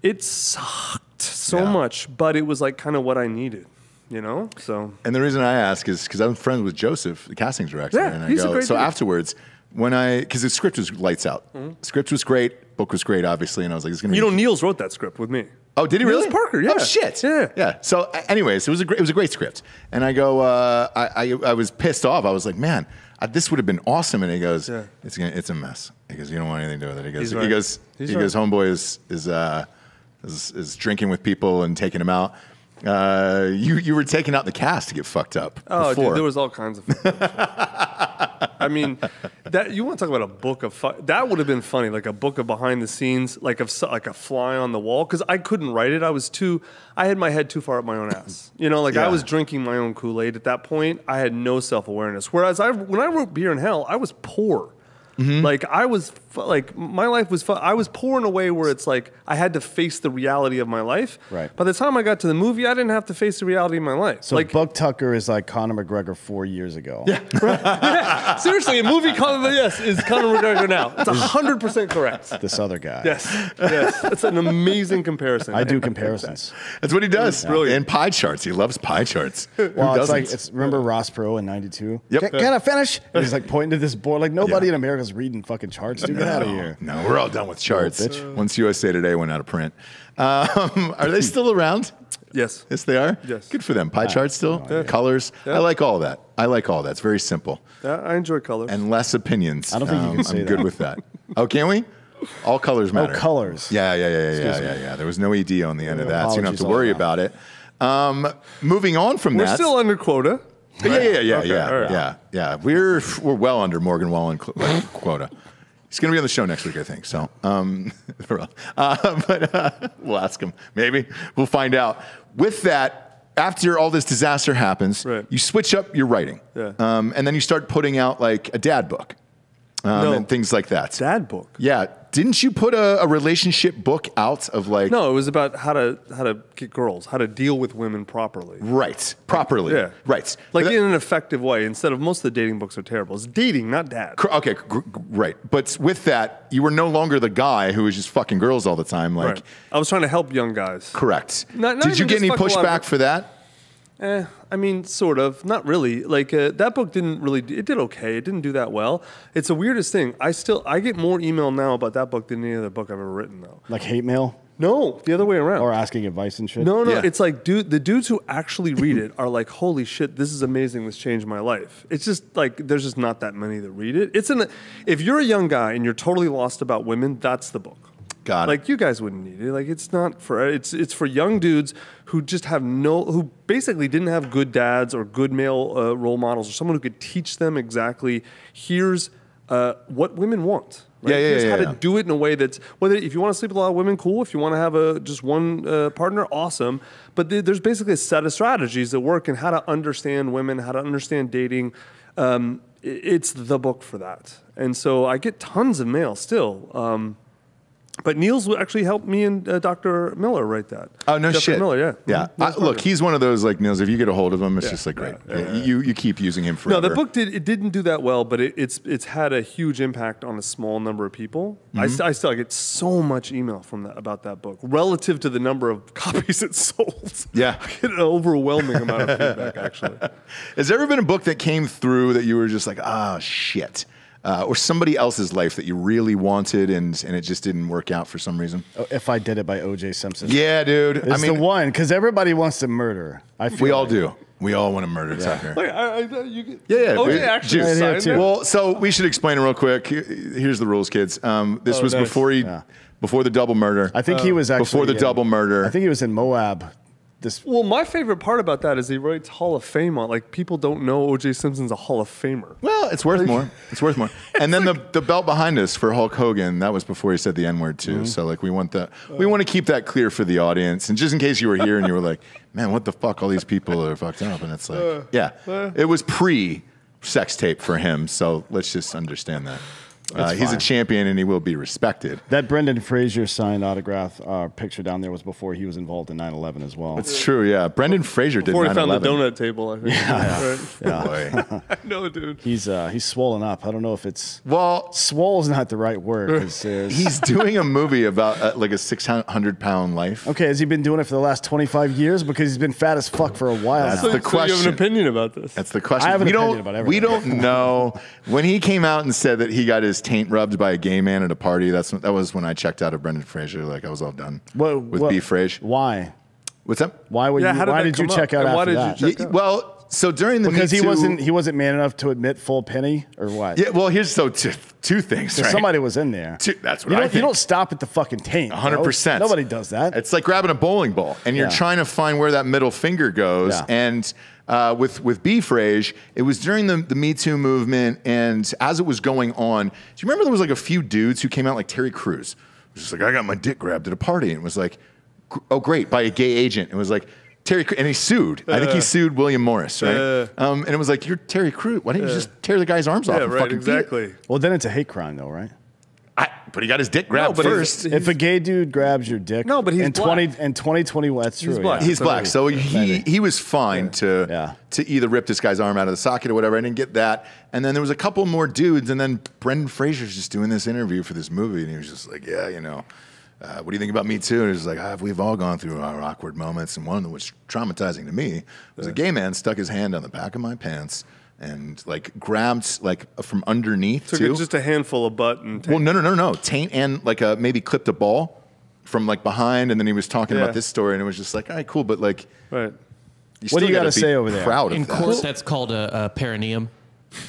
it sucked so Yeah. much. But it was like kind of what I needed, you know? So, And the reason I ask is because I'm friends with Joseph, the casting director, Yeah, and I he's a go. great so dude. afterwards, when I because the script was lights out, script was great, book was great, obviously, and I was like, it's gonna. you be know, Nils wrote that script with me. Oh, did he Nils really? Parker, yeah. Oh shit. Yeah. Yeah. So, anyways, it was a great, it was a great script, and I go, uh, I, I I was pissed off. I was like, man, I, this would have been awesome. And he goes, Yeah. it's gonna, it's a mess. He goes, you don't want anything to do with it. He goes, He's he goes, He's he right. goes, homeboy is is uh is, is drinking with people and taking them out. Uh, you you were taking out the cast to get fucked up. Oh, before. dude, there was all kinds of. I mean, that you want to talk about a book of fu- that would have been funny, like a book of behind the scenes, like of like a fly on the wall. Because I couldn't write it. I was too. I had my head too far up my own ass. You know, like Yeah. I was drinking my own Kool Aid at that point. I had no self awareness. Whereas I, when I wrote Beer in Hell, I was poor. Mm-hmm. Like I was, like my life was. Fu- I was poor in a way where it's like I had to face the reality of my life. Right. By the time I got to the movie, I didn't have to face the reality of my life. So like Buck Tucker is like Conor McGregor four years ago. Yeah. Seriously, a movie Conor yes is Conor McGregor now. It's hundred percent correct. This other guy. Yes, yes, it's an amazing comparison. I do comparisons. That's what he does. brilliant. And pie charts. He loves pie charts. Well, Who it's doesn't? like it's remember Ross Perot in '92. Yep. Can, can I finish? And he's like pointing to this board. Like nobody Yeah. in America's reading fucking charts. Dude, get out of here. No, we're all done with charts. bitch. Once USA Today went out of print. Um, are they still around? Yes. Yes, they are. Yes. Good for them. Pie charts still. Colors. I like all that. I like all that. It's very simple Yeah, I enjoy colors. and less opinions. Um, I don't think you can say I'm good with that. Oh, can we? All colors matter. colors. Yeah, yeah, yeah, yeah, yeah, Excuse yeah, me. yeah. There was no ed on the end of that, so you don't have to all worry around. about it. Um, moving on from We're that. still under quota. Yeah, yeah, yeah, Okay, yeah, all right. yeah, yeah. We're we're well under Morgan Wallen cl- quota. He's going to be on the show next week, I think. So, um, uh, but uh, we'll ask him. Maybe we'll find out. With that, after all this disaster happens, Right. you switch up your writing, Yeah. um, and then you start putting out like a dad book um, No. and things like that. Dad book. Yeah. Didn't you put a, a relationship book out of like? No, it was about how to how to get girls, how to deal with women properly. Right. Properly. Yeah. Right. Like that- in an effective way. Instead of most of the dating books are terrible. It's dating, not dad. Okay, right. But with that, you were no longer the guy who was just fucking girls all the time. Like, Right. I was trying to help young guys. correct. Not- not Did you get any fuck a lot of- pushback for that? Eh, I mean, sort of. Not really. Like uh, that book didn't really. It did okay. It didn't do that well. It's the weirdest thing. I still I get more email now about that book than any other book I've ever written though. Like hate mail No, the other way around. or asking advice and shit. No, no, Yeah. it's like dude, the dudes who actually read it are like, "Holy shit, this is amazing! This changed my life." It's just like there's just not that many that read it. It's an if you're a young guy and you're totally lost about women, that's the book. Got it. Like you guys wouldn't need it. Like it's not for it's it's for young dudes who just have no who basically didn't have good dads or good male uh, role models or someone who could teach them exactly here's uh, what women want. Right? Yeah, yeah, Here's yeah, how yeah. to do it in a way that's whether if you want to sleep with a lot of women, cool. If you want to have a just one uh, partner, awesome. But th- there's basically a set of strategies that work and how to understand women, how to understand dating. Um, it's the book for that. And so I get tons of mail still. Um, but Nils would actually help me and uh, Dr. Miller write that. Oh no Jeffrey shit! Miller, yeah, yeah. Mhm. I, look, he's one of those like Nils. If you get a hold of him, it's Yeah, just like great. yeah, yeah, You you keep using him No, forever. the book did it didn't do that well, but it, it's it's had a huge impact on a small number of people. I, Mm-hmm. st- I still get so much email from that about that book relative to the number of copies it sold. Yeah. I get an overwhelming amount of feedback actually. Has there ever been a book that came through that you were just like, ah, shit, uh, or somebody else's life that you really wanted and and it just didn't work out for some reason? Oh, If I did it by O.J. Simpson. Yeah, dude. It's I mean, the one because everybody wants to murder. I feel we all do. We all want to murder Tucker. Like, I, I, you get, Yeah, yeah. OJ actually juice. Right signed too. it. Well, so we should explain it real quick. Here's the rules, kids. Um, this Oh, was nice. before he, Yeah. before the double murder. I think he was actually before the in- double murder. I think he was in Moab. This Well, my favorite part about that is he writes Hall of Fame on. Like people don't know O.J. Simpson's a Hall of Famer. Well, it's worth more. It's worth more. And then the, the belt behind us for Hulk Hogan, that was before he said the N word too. Mm-hmm. So like we want that we want to keep that clear for the audience. And just in case you were here and you were like, man, what the fuck? All these people are fucked up. And it's like, yeah, it was pre sex tape for him. So let's just understand that. Uh, he's a champion and he will be respected. that Brendan Fraser signed autograph uh, picture down there was before he was involved in 9/11 as well. It's true, yeah. Brendan Fraser did Before he 9/11. found the donut table, I think. Yeah, Boy. I know, dude. He's uh, he's swollen up. I don't know if it's Well, swole is not the right word. he's doing a movie about uh, like a 600 pound life. okay, has he been doing it for the last 25 years? Because he's been fat as fuck for a while That's now. the So you have an opinion about this? That's the question. I have an we opinion don't. about everything. we don't know when he came out and said that he got his taint rubbed by a gay man at a party. That's that was when I checked out of Brendan Fraser. Like I was all done What- with what- B. Fraser. Why? What's up? Why would Yeah, you? how did why did you come check up? out And why after did you that? check- Y- well, so during the because Me he Too- wasn't he wasn't man enough to admit full penny or what? Yeah. Well, here's so two, two things. 'Cause Right? Somebody was in there. Two- that's what you I don't, You don't stop at the fucking taint. hundred percent. Nobody does that. It's like grabbing a bowling ball, and you're Yeah. trying to find where that middle finger goes. Yeah. And uh, with with B. Frage, it was during the the Me Too movement, and as it was going on, do you remember there was like a few dudes who came out like Terry Crews, was just like I got my dick grabbed at a party, and it was like, oh great, by a gay agent. It was like. Terry Cre- and he sued. I think he sued William Morris, right? Uh. um, and it was like, "You're Terry Crews. Why didn't you just tear the guy's arms off?" yeah, right. fucking beat it?" Exactly. well, then it's a hate crime, though, right? I, but he got his dick grabbed but first. he's- if a gay dude grabs your dick, No, but he's in twenty black. in twenty twenty, that's true. He's black. yeah. He's black, so he Maybe. he was fine to Yeah. to either rip this guy's arm out of the socket or whatever. I didn't get that. And then there was a couple more dudes, and then Brendan Fraser's just doing this interview for this movie, and he was just like, "Yeah, you know, uh, what do you think about Me Too?" And he was like, ah, "We've all gone through our awkward moments, and one of them was traumatizing to me was a gay man stuck his hand on the back of my pants." And like grabbed like uh, from underneath Took too. just a handful of butt and Well, no, no, no, no. Taint and like a maybe clipped a ball from like behind, and then he was talking Yeah. about this story, and it was just like, all right, cool, but like, right. you What do still you gotta gotta be say over there? Proud In of that. court, that's called a, a perineum.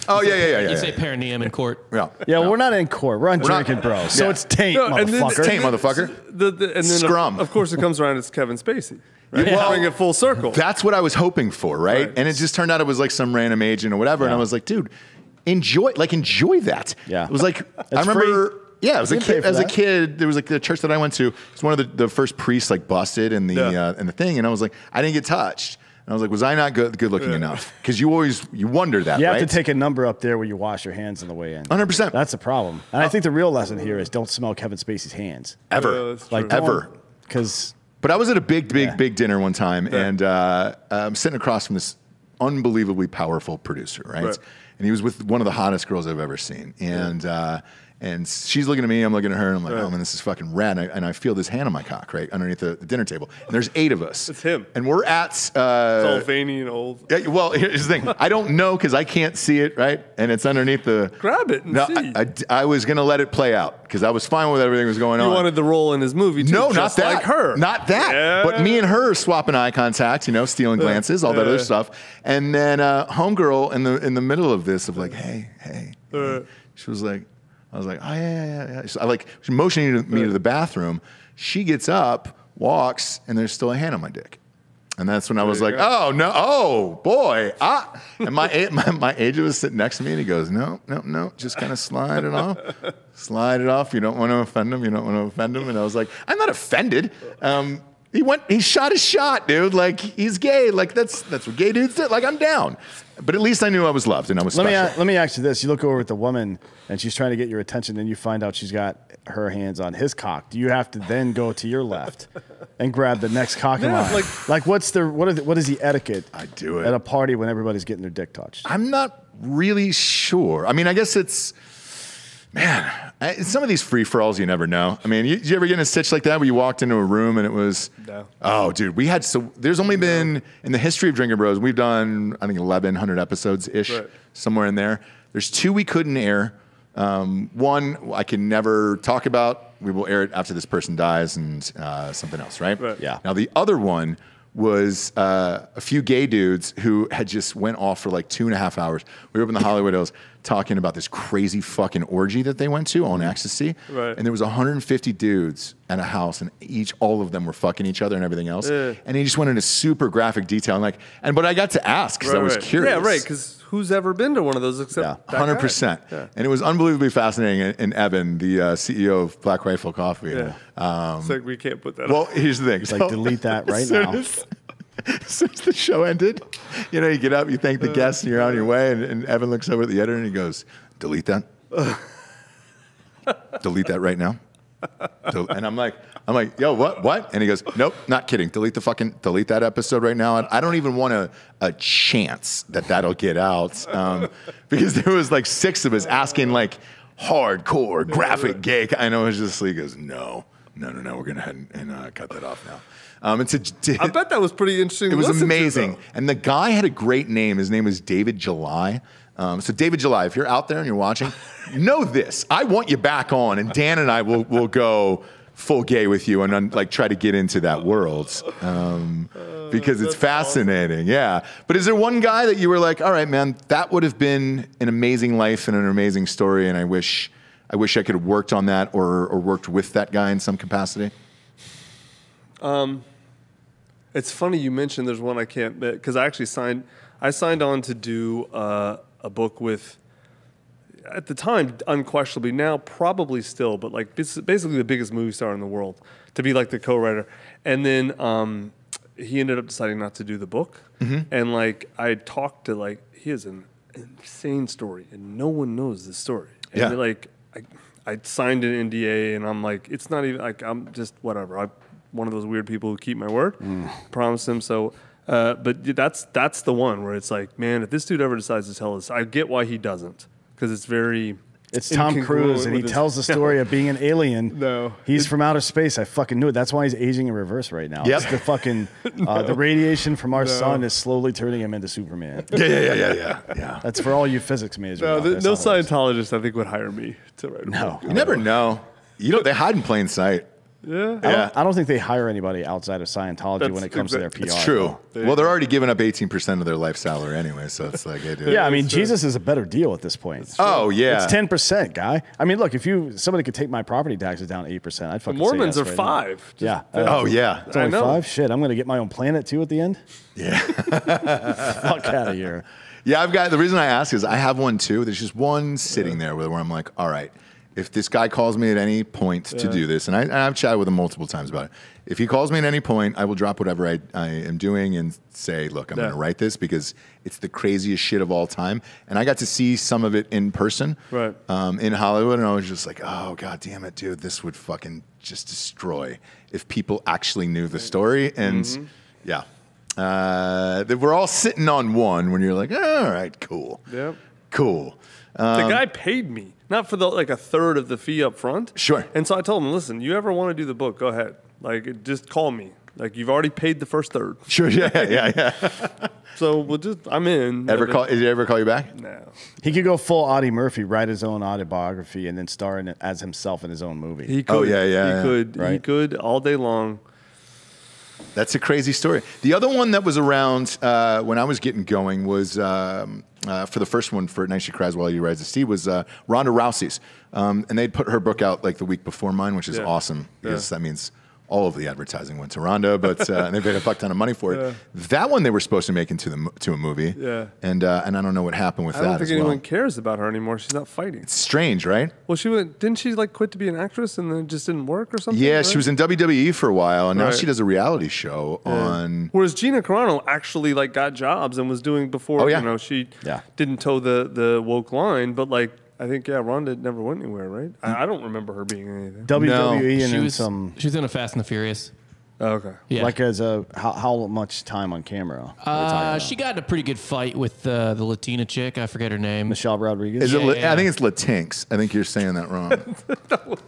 Oh yeah, yeah, yeah, yeah. You say yeah. perineum in court. yeah. Yeah, we're not in court. We're on not- drinking, bro. So Yeah. it's taint, No, and then- motherfucker. Taint, motherfucker. The, the, and then Scrum. Of, of course, it comes around. It's Kevin Spacey. Right? Yeah, well, Bring it full circle. That's what I was hoping for, right? Right. And it just turned out it was like some random agent or whatever, and I was like, dude, enjoy, like enjoy that. Yeah. It was like I remember. free. Yeah, it was a kid. for As a kid, there was like the church that I went to. It's one of the, the first priests like busted in the Yeah. uh, in the thing, and I was like, I didn't get touched. And I was like, was I not good good looking enough? Because you always you wonder that, You have to take a number up there where you wash your hands on the way in. 100%. That's the problem. And I think the real lesson here is don't smell Kevin Spacey's hands. ever, Yeah, Like ever. Because But I was at a big, big, Yeah. big dinner one time, and uh, I'm sitting across from this unbelievably powerful producer, right? Right. And he was with one of the hottest girls I've ever seen, and uh, and she's looking at me, I'm looking at her, and I'm like, Right. oh man, this is fucking rad. And I, and I feel this hand on my cock, right, underneath the, the dinner table, and there's eight of us. It's him. and we're at. It's Uh, all veiny and old. yeah, well, here's the thing. I don't know because I can't see it, right? And it's underneath the. Grab it and no, see. I, I, I was gonna let it play out because I was fine with everything that was going You on. You wanted the role in his movie too. No, not that. like her. Not that. Yeah. But me and her swapping eye contact, you know, stealing glances, all that other stuff. And then uh, homegirl in the in the middle of this of like, hey, hey. hey. Uh. She was like, I was like, oh yeah, yeah, yeah. So I like motioning to me to the bathroom. She gets up, walks, and there's still a hand on my dick. And that's when I was like, go. oh no, oh boy, ah. And my my, my agent was sitting next to me, and he goes, no, no, no, just kind of slide it off, slide it off. You don't want to offend him. You don't want to offend him. And I was like, I'm not offended. Um, He went. He shot his shot, dude. Like he's gay. Like that's that's what gay dudes do. Like I'm down. But at least I knew I was loved and I was Let me special. a- let me ask you this: You look over at the woman, and she's trying to get your attention, and you find out she's got her hands on his cock. Do you have to then go to your left and grab the next cock in Yeah, line? like- like what's the what is the, what is the etiquette? I do it. at a party when everybody's getting their dick touched. I'm not really sure. I mean, I guess it's, man, I, some of these free for alls you never know. I mean, you, did you ever get in a stitch like that where you walked into a room and it was, No. oh, dude, we had so, there's only been, in the history of Drinkin' Bros, we've done, I think, 1,100 episodes ish, Right. somewhere in there. There's two we couldn't air. Um, one I can never talk about. We will air it after this person dies and uh, something else, right? Right. Yeah. Now the other one was uh, a few gay dudes who had just went off for like two and a half hours. We were up in the Hollywood Hills talking about this crazy fucking orgy that they went to on ecstasy, Right. and there was 150 dudes at a house, and each all of them were fucking each other and everything else. Yeah. And he just went into super graphic detail, and like, and but I got to ask because I was right. curious. Yeah, right. Because who's ever been to one of those except Yeah. that guy? Hundred percent, Yeah. and it was unbelievably fascinating. And, and Evan, the uh, CEO of Black Rifle Coffee, Yeah. um, it's like we can't put that. well, up. here's the thing. Like So- delete that right now. As, as the show ended, you know, you get up, you thank the guests, and you're on your way. And, and Evan looks over at the editor and he goes, "Delete that. Delete that right now." And I'm like, I'm like, yo, what, what? And he goes, nope, not kidding. Delete the fucking, delete that episode right now. And I don't even want a, a chance that that'll get out um, because there was like six of us asking like hardcore graphic gay. I know it was just he goes, no, no, no, no, we're gonna head and, and uh, cut that off now. Um, and to, to, I bet that was pretty interesting. it was listen to, amazing. and the guy had a great name. His name was David July. Um, so David July, if you're out there and you're watching, know this. I want you back on, and Dan and I will will go full gay with you and un, like try to get into that world um, because it's Oh, that's awesome. fascinating. Yeah. But is there one guy that you were like, all right, man, that would have been an amazing life and an amazing story, and I wish I wish I could have worked on that or or worked with that guy in some capacity. It's funny you mentioned there's one I can't because I actually signed. I signed on to do uh, a book with, at the time, unquestionably now probably still, but like basically the biggest movie star in the world to be like the co-writer, and then um, he ended up deciding not to do the book, and like I talked to like he has an insane story and no one knows the story, and Yeah. like I, I signed an NDA and I'm like it's not even like I'm just whatever I one of those weird people who keep my word promise him so uh, but that's that's the one where it's like man if this dude ever decides to tell us I get why he doesn't because it's very It's Tom Cruise, and he his- tells the story of being an alien. No. he's from outer space. I fucking knew it. That's why he's aging in reverse right now. Yep. It's the fucking uh, the radiation from our sun is slowly turning him into Superman. Yeah, yeah, yeah, yeah, yeah. yeah. That's for all you physics majors. no, the, no That's all it is. Scientologist I think would hire me to write a No. book. You never know. You know they hide in plain sight. Yeah I Yeah. don't, I don't think they hire anybody outside of Scientology That's when it comes to their PR. It's true. though. Well, they're already giving up 18% of their life salary anyway, so it's like, hey, dude. Yeah, I mean, That's true. Jesus is a better deal at this point. Oh, yeah. It's ten percent, guy. I mean, look, if you somebody could take my property taxes down eight percent, I'd the fucking Mormons say are right five Just- Yeah. Oh, yeah. It's only I know. five. Shit, I'm gonna get my own planet too at the end. Yeah. Fuck out of here. Yeah, I've got the reason I ask is I have one too. There's just one sitting there where, where I'm like, all right, if this guy calls me at any point to do this, and, I, and I've chatted with him multiple times about it. If he calls me at any point, I will drop whatever I, I am doing and say, look, I'm Yeah. going to write this because it's the craziest shit of all time. And I got to see some of it in person Right. um, in Hollywood, and I was just like, oh, god damn it, dude, this would fucking just destroy if people actually knew the story. And Mm-hmm. yeah. Uh, we're all sitting on one when you're like, all right, cool. Yep. Cool. the Um, guy paid me not for the like a third of the fee up front. Sure. And so I told him, listen, you ever want to do the book, go ahead. Like, just call me. Like, you've already paid the first third, Sure, yeah, yeah, yeah. so we'll just I'm in. ever And call? then- Did he ever call you back? No. He could go full Audie Murphy, write his own autobiography, and then star in it as himself in his own movie. He could. Oh, yeah, yeah, He yeah. could. He could all day long. That's a crazy story. The other one that was around uh, when I was getting going was um, uh, for the first one for Night She Cries While You Rise to See was uh, Ronda Rousey's, um, and they'd put her book out like the week before mine, which is awesome because that means all of the advertising went to Ronda, but uh, and they paid a fuck ton of money for it. That one they were supposed to make into the to a movie. Yeah. and uh, and I don't know what happened with I that. I don't think anyone well. cares about her anymore. She's not fighting. It's strange, right? Well, she went. Didn't she like quit to be an actress and then it just didn't work or something? Yeah, right? she was in WWE for a while, and now Right. she does a reality show on. Whereas Gina Carano actually like got jobs and was doing before. Oh, yeah. You know, she Yeah. didn't toe the the woke line, but like I think yeah, Ronda never went anywhere, right? I, I don't remember her being anything. WWE and She then was some she was in a Fast and the Furious. Oh, okay. Yeah. like as a how, how much time on camera? we're talking uh, about? she got in a pretty good fight with uh, the Latina chick. I forget her name. Michelle Rodriguez. Is it? Yeah, La- yeah, I think it's Latinx. I think you're saying that wrong.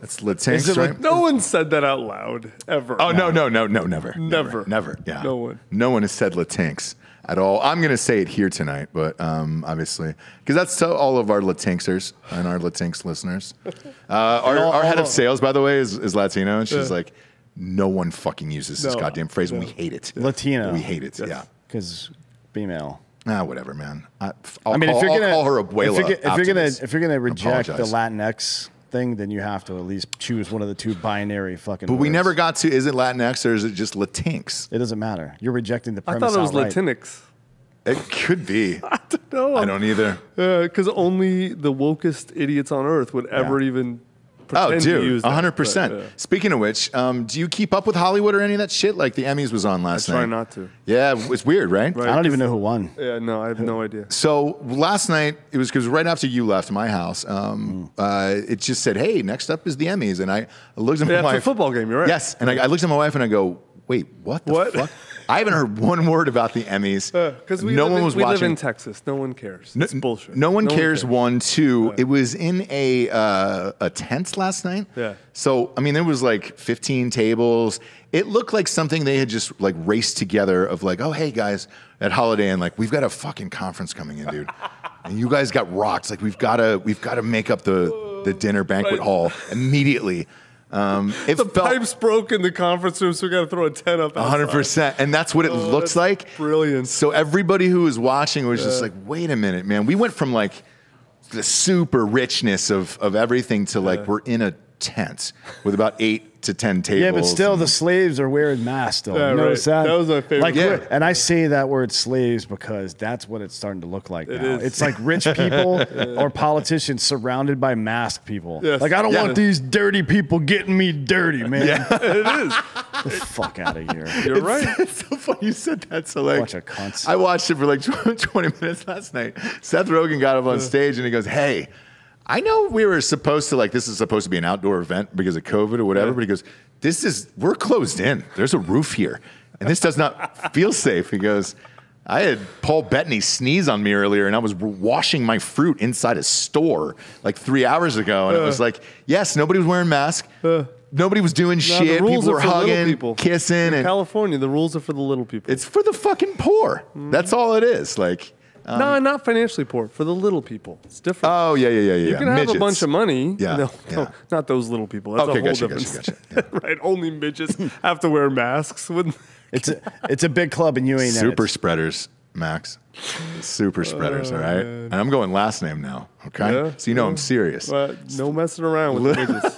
It's Latinx, it right? No one said that out loud ever. Oh no, no, no, no, never, Never. never. Yeah, No one. No one has said Latinx at all. I'm gonna say it here tonight, but um, obviously, because that's to all of our Latinxers and our Latinx listeners. Uh, our, all- our head of sales, by the way, is, is Latino, and she's like, no one fucking uses this No, goddamn phrase, and we hate it. Latino. We hate it. Yes. Yeah. because female. Ah, whatever, man. I, I'll I mean, call, if you're gonna I'll gonna call her if abuela. you're, if you're gonna if you're gonna reject the Latinx thing, then you have to at least choose one of the two binary fucking. But we words. never got to is it Latinx or is it just Latinx? It doesn't matter. You're rejecting the I premise. thought it was outright. Latinx. It could be. No, I don't either. Uh, because only the wokest idiots on earth would ever Yeah. even. Oh, pretend to use dude, that, hundred but, percent. yeah. Speaking of which, um, do you keep up with Hollywood or any of that shit? Like the Emmys was on last try night. Try not to. Yeah, it's weird, right? Right. I don't even know who won. Yeah, no, I have no idea. So last night it was because right after you left my house, um, Mm. uh, it just said, "Hey, next up is the Emmys," and I looked at my Yeah, it's a wife. football game, you're right. Yes, and I, I looked at my wife and I go, "Wait, what? The What? fuck?" I haven't heard one word about the Emmys. Because we, no one in, was we watching. live in Texas. No one cares. It's bullshit. No one cares. cares. One, two. It was in a uh, a tent last night. Yeah. So I mean, there was like 15 tables. It looked like something they had just like raced together. Of like, oh hey guys, at Holiday Inn, like we've got a fucking conference coming in, dude, and you guys got rocks. Like we've got to we've got to make up the the dinner banquet Right. hall immediately. Um, it The felt pipes broke in the conference room, so we got to throw a tent up. hundred percent, and that's what it looks like. brilliant. So everybody who was watching was just like, "Wait a minute, man! We went from like the super richness of of everything to like we're in a tent with about eight to ten tables." Yeah, but still, and- the slaves are wearing masks. Though, Yeah, you notice right. that? That was my favorite Like, Yeah. and I say that word slaves because that's what it's starting to look like now. is. It's like rich people or politicians surrounded by masked people. Yes. Like, I don't Yeah. want these dirty people getting me dirty, man. Yeah, it is. The fuck out of here. You're right. It's so funny you said that. So like, Bunch of cunts. I watched it for like 20 minutes last night. Seth Rogen got up on stage and he goes, "Hey, I know we were supposed to like this is supposed to be an outdoor event because of COVID or whatever, Yeah. but he goes, this is we're closed in. There's a roof here, and this does not feel safe." He goes. I had Paul Bettany sneeze on me earlier, and I was washing my fruit inside a store like three hours ago, and it was uh. like, yes, nobody was wearing masks, uh. nobody was doing No, shit, people were hugging, people. kissing, In and California, the rules are for the little people. it's for the fucking poor. Mm-hmm. That's all it is. Like, um, no, not financially poor. For the little people, it's different. oh yeah, yeah, yeah, yeah. you can have a bunch of money. Yeah, No, no, yeah. not those little people. That's Okay, a whole gotcha, different. gotcha, right. Only midgets have to wear masks. Wouldn't- It's a, it's a big club, and you ain't in Super it. spreaders, Max. Super spreaders. all right, and I'm going last name now. Okay, Yeah, so you know yeah. I'm serious. But no messing around with the midgets.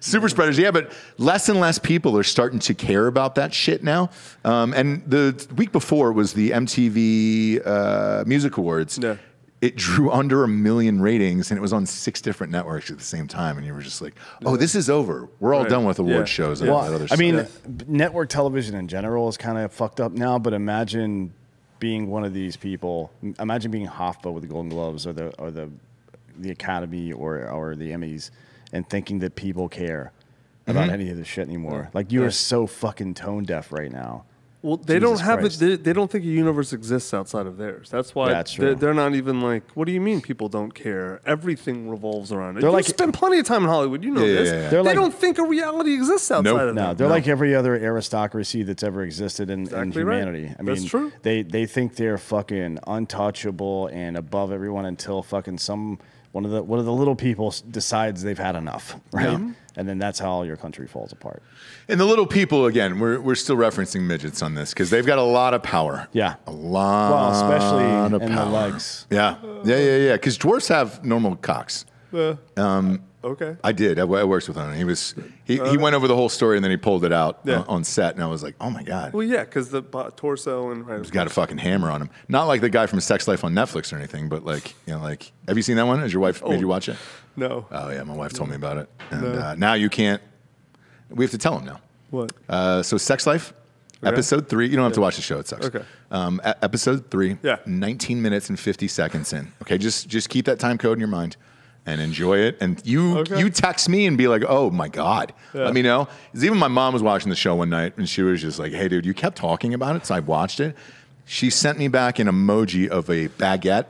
Super spreaders, yeah, but less and less people are starting to care about that shit now. Um, and the week before was the MTV uh, Music Awards. Yeah. It drew under a million ratings, and it was on six different networks at the same time. And you were just like, "Oh, this is over. We're all Right. done with award Yeah. shows and Yeah. all that other I stuff." mean, network television in general is kind of fucked up now. But imagine being one of these people. Imagine being Hoffa with the Golden Globes or the or the the Academy or or the Emmys, and thinking that people care Mm-hmm. about any of this shit anymore. Like you are so fucking tone deaf right now. Well, they Jesus don't have Christ. it. They, they don't think a universe exists outside of theirs. That's why That's they're, they're not even like. What do you mean people don't care? Everything revolves around it. They're you like- spend plenty of time in Hollywood. You know Yeah, yeah, this. yeah, yeah. They're like- don't think a reality exists outside Nope. of No, them. they're like every other aristocracy that's ever existed in, in Exactly right. humanity. I That's mean, true. they they think they're fucking untouchable and above everyone until fucking some one of the one of the little people decides they've had enough, right? And then that's how all your country falls apart. And the little people, again, we're, we're still referencing midgets on this because they've got a lot of power. Yeah. A lot Well, especially of in the power. legs. Yeah. Yeah, yeah, yeah. Because dwarfs have normal cocks. Um, Okay. I did. I, I worked with him. He was he, he went over the whole story and then he pulled it out Yeah. on, on set, and I was like, oh my god, Well, yeah, because the torso and right. he's got a fucking hammer on him. Not like the guy from Sex Life on Netflix or anything, but like you know, like have you seen that one? Has your wife made you watch it? No. Oh yeah, my wife told me about it, and uh, now you can't. We have to tell him now. what? Uh, so Sex Life, episode three. You don't have to watch the show; it sucks. Okay. Um, episode three. Yeah. 19 minutes and 50 seconds in. Okay, just just keep that time code in your mind and enjoy it. And you Okay. you text me and be like, "Oh my god," Yeah. let me know. even my mom was watching the show one night and she was just like, "Hey, dude, you kept talking about it, so I watched it." She sent me back an emoji of a baguette,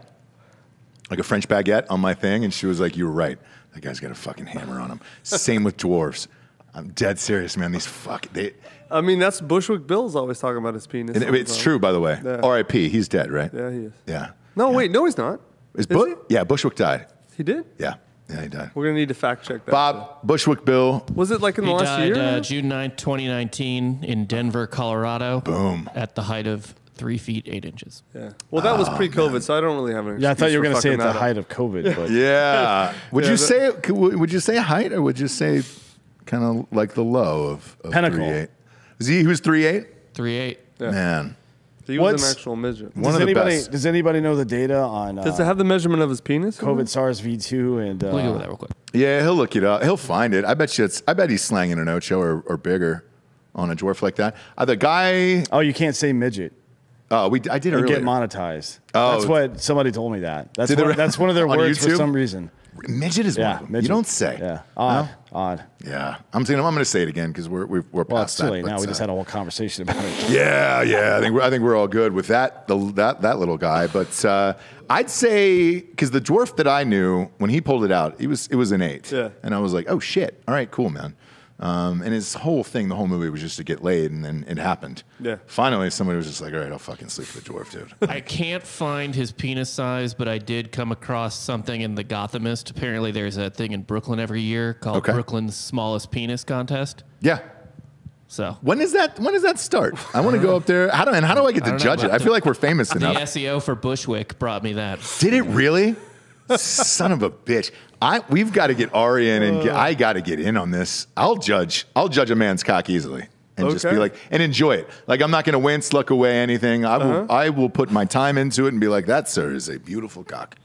like a French baguette, on my thing, and she was like, "You were right. That guy's got a fucking hammer on him." Same with dwarves. I'm dead serious, man. These fuck they. I mean, that's Bushwick Bill's always talking about his penis. And it's true, by the way. Yeah. R.I.P. He's dead, right? Yeah, he is. Yeah. No, wait, no, he's not. Is Is Bu- he? Yeah, Bushwick died. He did. Yeah. Yeah, he died. We're gonna need to fact check that. Bob Bushwick Bill. was it like in the He last died year? uh, June 9th, 2019, in Denver, Colorado. Boom. At the height of three feet eight inches. yeah. Well, that Oh, was pre-COVID, so I don't really have an. Yeah, I thought you were going to say fucking at the height of COVID, but Yeah. Would Yeah, you that- say would you say height or would you say kind of like the low of, of Pinnacle. 3'8"? Was he he was 3'8"? Three eight. Yeah. Man. He was What's- an actual midget. One does of the anybody best. does anybody know the data on uh, Does it have the measurement of his penis? COVID SARS-V2 and Look uh, at that real quick. Yeah, he'll look it up. He'll find it. I bet you it's I bet he's slanging an Ocho or, or bigger on a dwarf like that. Uh, the guy oh, you can't say midget oh we I did and earlier. get monetized. Oh. that's what somebody told me that. That's Did they one, re- that's one of their on words for YouTube? some reason. Midget is one Yeah, them. midget. You don't say. Yeah, odd, odd. Yeah, I'm saying I'm going to say it again because we're we're, we're Well, past it's that. late now. We just uh, had a whole conversation about it. Yeah, yeah. I think we're, I think we're all good with that. The, that that little guy, but uh, I'd say because the dwarf that I knew when he pulled it out, he was it was an eight. Yeah. and I was like, oh shit, all right, cool, man. Um, and his whole thing, the whole movie was just to get laid, and then it happened. Yeah. Finally, somebody was just like, all right, I'll fucking sleep with the dwarf, dude. I can't find his penis size, but I did come across something in the Gothamist. Apparently, there's a thing in Brooklyn every year called Okay. Brooklyn's Smallest Penis Contest. yeah. So When is that? When does that start? I want to go up there. How do and how do I get to I don't know, judge it? but I feel like we're famous enough. the enough. SEO for Bushwick brought me that. Did it really? Son of a bitch! I we've got to get Ari in, and get, I got to get in on this. I'll judge. I'll judge a man's cock easily, and just be like, and enjoy it. Like I'm not going to wince, look away, anything. I will. Uh-huh. I will put my time into it and be like, that sir is a beautiful cock.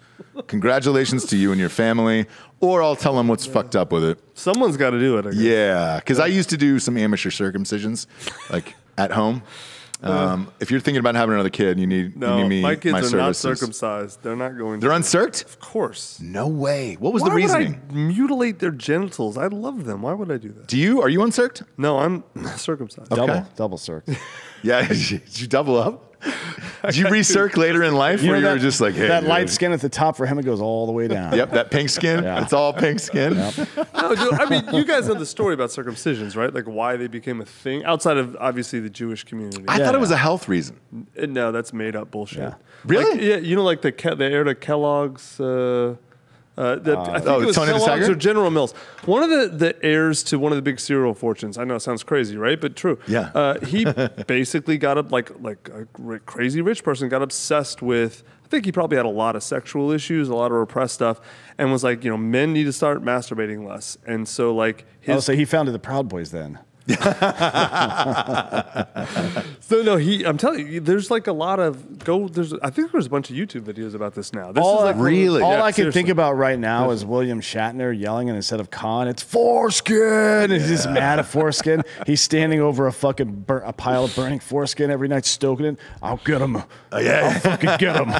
Congratulations to you and your family. Or I'll tell them what's fucked up with it. Someone's got to do it. I guess. Yeah, because I used to do some amateur circumcisions, like at home. Um, if you're thinking about having another kid, you need No, you need me. my kids are not circumcised. They're not going. They're to. uncirced. Of course. No way. What was Why the reasoning? would I mutilate their genitals? I love them. Why would I do that? Do you? Are you uncirced? No, I'm circumcised. Okay. Double, double circ. Yeah. Did you double up? Did you recirc later in life, where you were just like, hey, that dude. light skin at the top for him, it goes all the way down. Yep, that pink skin. Yeah. It's all pink skin. No, dude, I mean, you guys know the story about circumcisions, right? Like why they became a thing outside of obviously the Jewish community. I Yeah. thought it was a health reason. No, that's made up bullshit. Yeah. Really? Like, yeah, you know, like the Ke- the heir to Kellogg's. Uh, uh, the, I think Oh, it was Tony Kellogg's or General Mills. One of the, the heirs to one of the big cereal fortunes. I know it sounds crazy, right? But true. Yeah. Uh, he basically got up like like a crazy rich person got obsessed with. I think he probably had a lot of sexual issues, a lot of repressed stuff, and was like, you know, men need to start masturbating less. And so like Oh, his so he founded the Proud Boys then. So no, he. I'm telling you, there's like a lot of go. There's. I think there's a bunch of YouTube videos about this now. This all is like I, Really? all Yeah, I can think about right now is William Shatner yelling, and instead of Khan, it's foreskin. And he's just mad at foreskin. He's standing over a fucking bur- a pile of burning foreskin every night, stoking it. I'll get him. Uh, yeah. I'll fucking get him.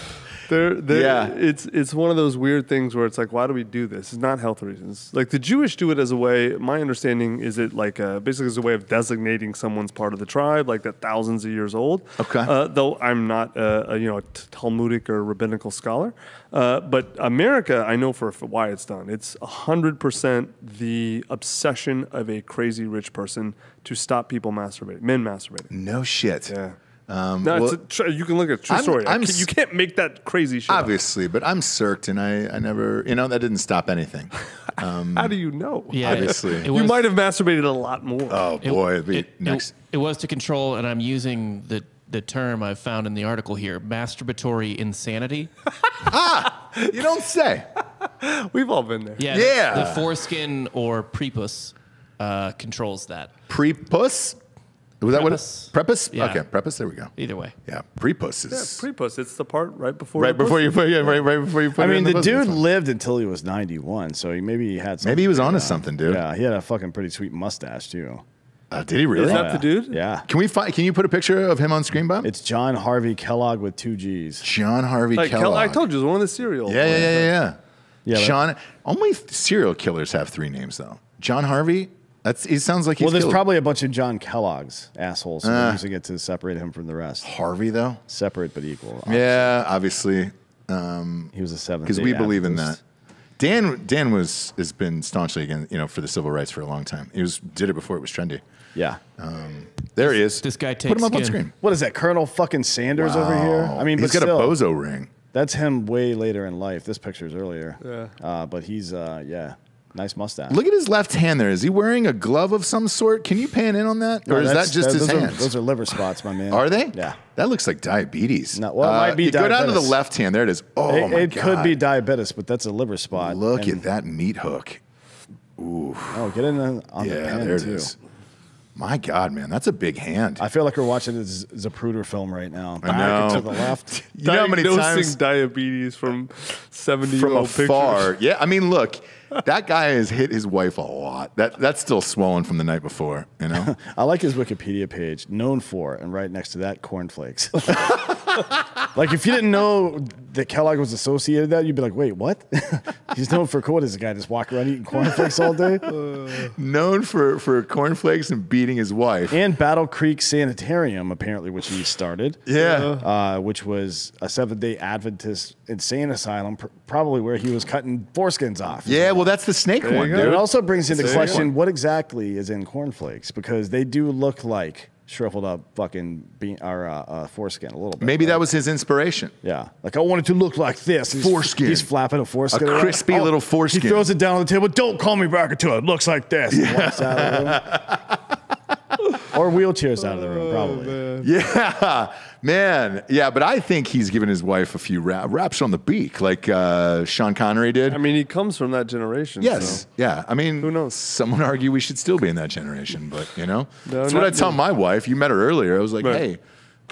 They're, they're, Yeah. it's it's one of those weird things where it's like, why do we do this? It's not health reasons. Like the Jewish do it as a way. My understanding is it like uh basically as a way of designating someone's part of the tribe, like that thousands of years old. Okay. Uh, though I'm not uh, a you know t- Talmudic or rabbinical scholar, uh, but America, I know for, for why it's done. It's hundred percent the obsession of a crazy rich person to stop people masturbating, men masturbating. No shit. Yeah. Um, No, well, it's a tr- you can look at a true I'm- story. I I'm can't- you can't make that crazy shit. up. obviously, but I'm circed, and I, I never, you know, that didn't stop anything. How do you know? Yeah, Obviously. It, you was, might have masturbated a lot more. Oh boy, it'd be it, it- next. It, was to control, and I'm using the the term I've found in the article here: masturbatory insanity. ah, You don't say. We've all been there. Yeah. Yeah. The, the foreskin or prepus uh, controls that. Prepus? Was that what Prepuce. it? Prepuce? Yeah. Okay, prepuce. There we go. Either way. Yeah, prepus is pre-puss. It's the part right before. right before pussy. you put yeah, right, right before you put. I it mean, in the, pussy. dude lived until he was 91, so he, maybe he had. Maybe he was something onto going something, dude. Yeah, he had a fucking pretty sweet mustache too. Uh, did he really? Is that Yeah. the dude? Yeah, Can we find? Can you put a picture of him on screen, Bob? it's John Harvey Kellogg with two G's. John Harvey Like Kel- Kellogg. I told you, it was one of the cereal. Yeah, yeah, yeah, yeah, yeah. Yeah, Sean. Only serial killers have three names though. John Harvey. That's. He sounds like he's Well, there's killed. probably a bunch of John Kellogg's assholes, so Uh. they're using it to separate him from the rest. Harvey though. Separate but equal. Yeah, obviously, he was a seventh. because we day believe in that. Dan Dan was has been staunchly against you know for the civil rights for a long time. He was did it before it was trendy. Yeah. There he is. This guy Put takes him up on screen. What is that, Colonel fucking Sanders over here? I mean, he's but got still, a bozo ring. That's him way later in life. This picture's earlier. Yeah. Uh, but he's uh, yeah, nice mustache. Look at his left hand there. Is he wearing a glove of some sort? Can you pan in on that? No, or is that that's- just his those are- hands? those are liver spots, my man. Are they? Yeah. That looks like diabetes. No, well, it might uh, be you Go down to the left hand. There it is. Oh, it my it God. could be diabetes, but that's a liver spot. Look And- at that meat hook. Ooh. Oh, get in the, on the Yeah, pen there it too. is. My God, man, that's a big hand. I feel like we're watching a Zapruder film right now. Back know. and to the left. you know how many Diagnosing times diabetes from 70 from old afar? pictures. Yeah, I mean, look, that guy has hit his wife a lot. That that's still swollen from the night before. You know. I like his Wikipedia page, known for, and right next to that, cornflakes. like if you didn't know that Kellogg was associated with that, you'd be like, wait, what? He's known for what is the guy just walk around eating cornflakes all day? Known for for cornflakes and beating his wife. and Battle Creek Sanitarium, apparently, which he started. yeah. Uh, which was a Seventh Day Adventist insane asylum, pr- probably where he was cutting foreskins off. Yeah, well, that's the snake you one, dude. It also brings into There you question what exactly is in cornflakes because they do look like shriveled up fucking bean or uh, uh, foreskin a little bit. Maybe right? that was his inspiration. Yeah, like I want it to look like this. He's, Foreskin. He's flapping a foreskin. A around. crispy little foreskin. He throws it down on the table. Don't call me back until it looks like this. And walks out of the room. or wheelchairs out of the room, probably. Yeah, man. Yeah, but I think he's given his wife a few rap, raps on the beak, like uh, Sean Connery did. I mean, he comes from that generation. yes. so- Yeah. I mean, Who knows? Some would argue we should still be in that generation, but you know, No, that's what I tell my wife. You met her earlier. I was like, Right. hey,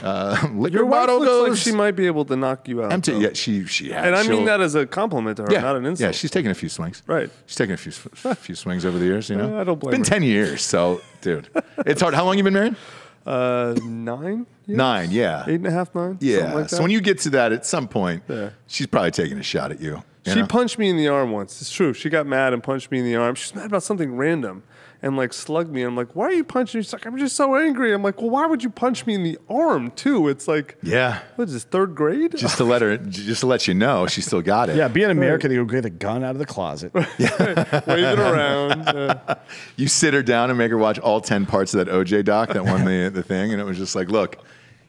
uh, liquor Your wife bottle looks goes like she might be able to knock you out. empty. Yeah, she she has. And I mean that as a compliment to her, Yeah, not an insult. yeah. She's taken a few swings. Right. She's taken a few a few swings over the years. You know, I don't blame It's been her. ten years, so dude, it's hard. How long you been married? uh, nine? Years? Nine. Yeah. Eight and a half, nine? Yeah. Something like so when you get to that, at some point, Yeah. she's probably taking a shot at you. you She know? punched me in the arm once. It's true. She got mad and punched me in the arm. She's mad about something random and like slugged me. I'm like, why are you punching me? She's like, I'm just so angry. I'm like, well, why would you punch me in the arm too? It's like, yeah. what is this, third grade? Just to let her, just to let you know, she still got it. Yeah, being an American, you go get a gun out of the closet. Wave it around. Uh, You sit her down and make her watch all ten parts of that OJ doc that won the the thing, and it was just like, look.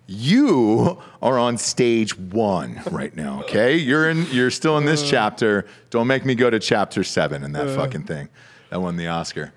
You are on stage one right now, okay? You're in. You're still in this chapter. Don't make me go to chapter seven in that fucking thing that won the Oscar.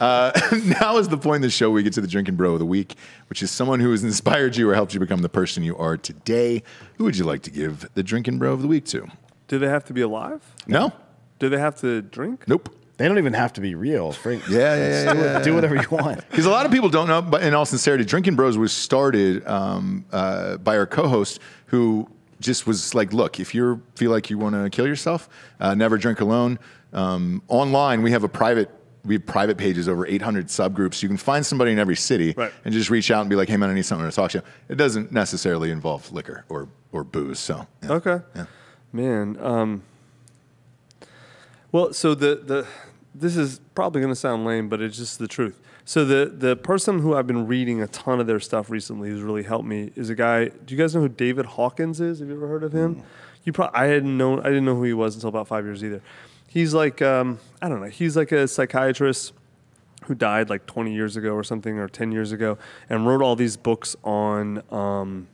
Uh, now is the point in the show where we get to the drinking bro of the week, which is someone who has inspired you or helped you become the person you are today. Who would you like to give the drinking bro of the week to? do they have to be alive? No, Do they have to drink? nope. They don't even have to be real. Frank, Yeah, yeah, yeah, do, yeah, do whatever you want. Because a lot of people don't know, but in all sincerity, Drinkin' Bros was started um, uh, by our co-host who just was like, "Look, if you feel like you want to kill yourself, uh, never drink alone." Um, online, we have a private. We have private pages over 800 subgroups. You can find somebody in every city Right. and just reach out and be like, "Hey, man, I need something to talk to." you." It doesn't necessarily involve liquor or or booze. So, yeah. Okay. Yeah. Man. Um, well, so the the this is probably going to sound lame, but it's just the truth. So the the person who I've been reading a ton of their stuff recently, who's really helped me, is a guy. Do you guys know who David Hawkins is? Have you ever heard of him? You probably I hadn't known. I didn't know who he was until about five years either. He's like um, I don't know. He's like a psychiatrist who died like 20 years ago or something or 10 years ago and wrote all these books on um,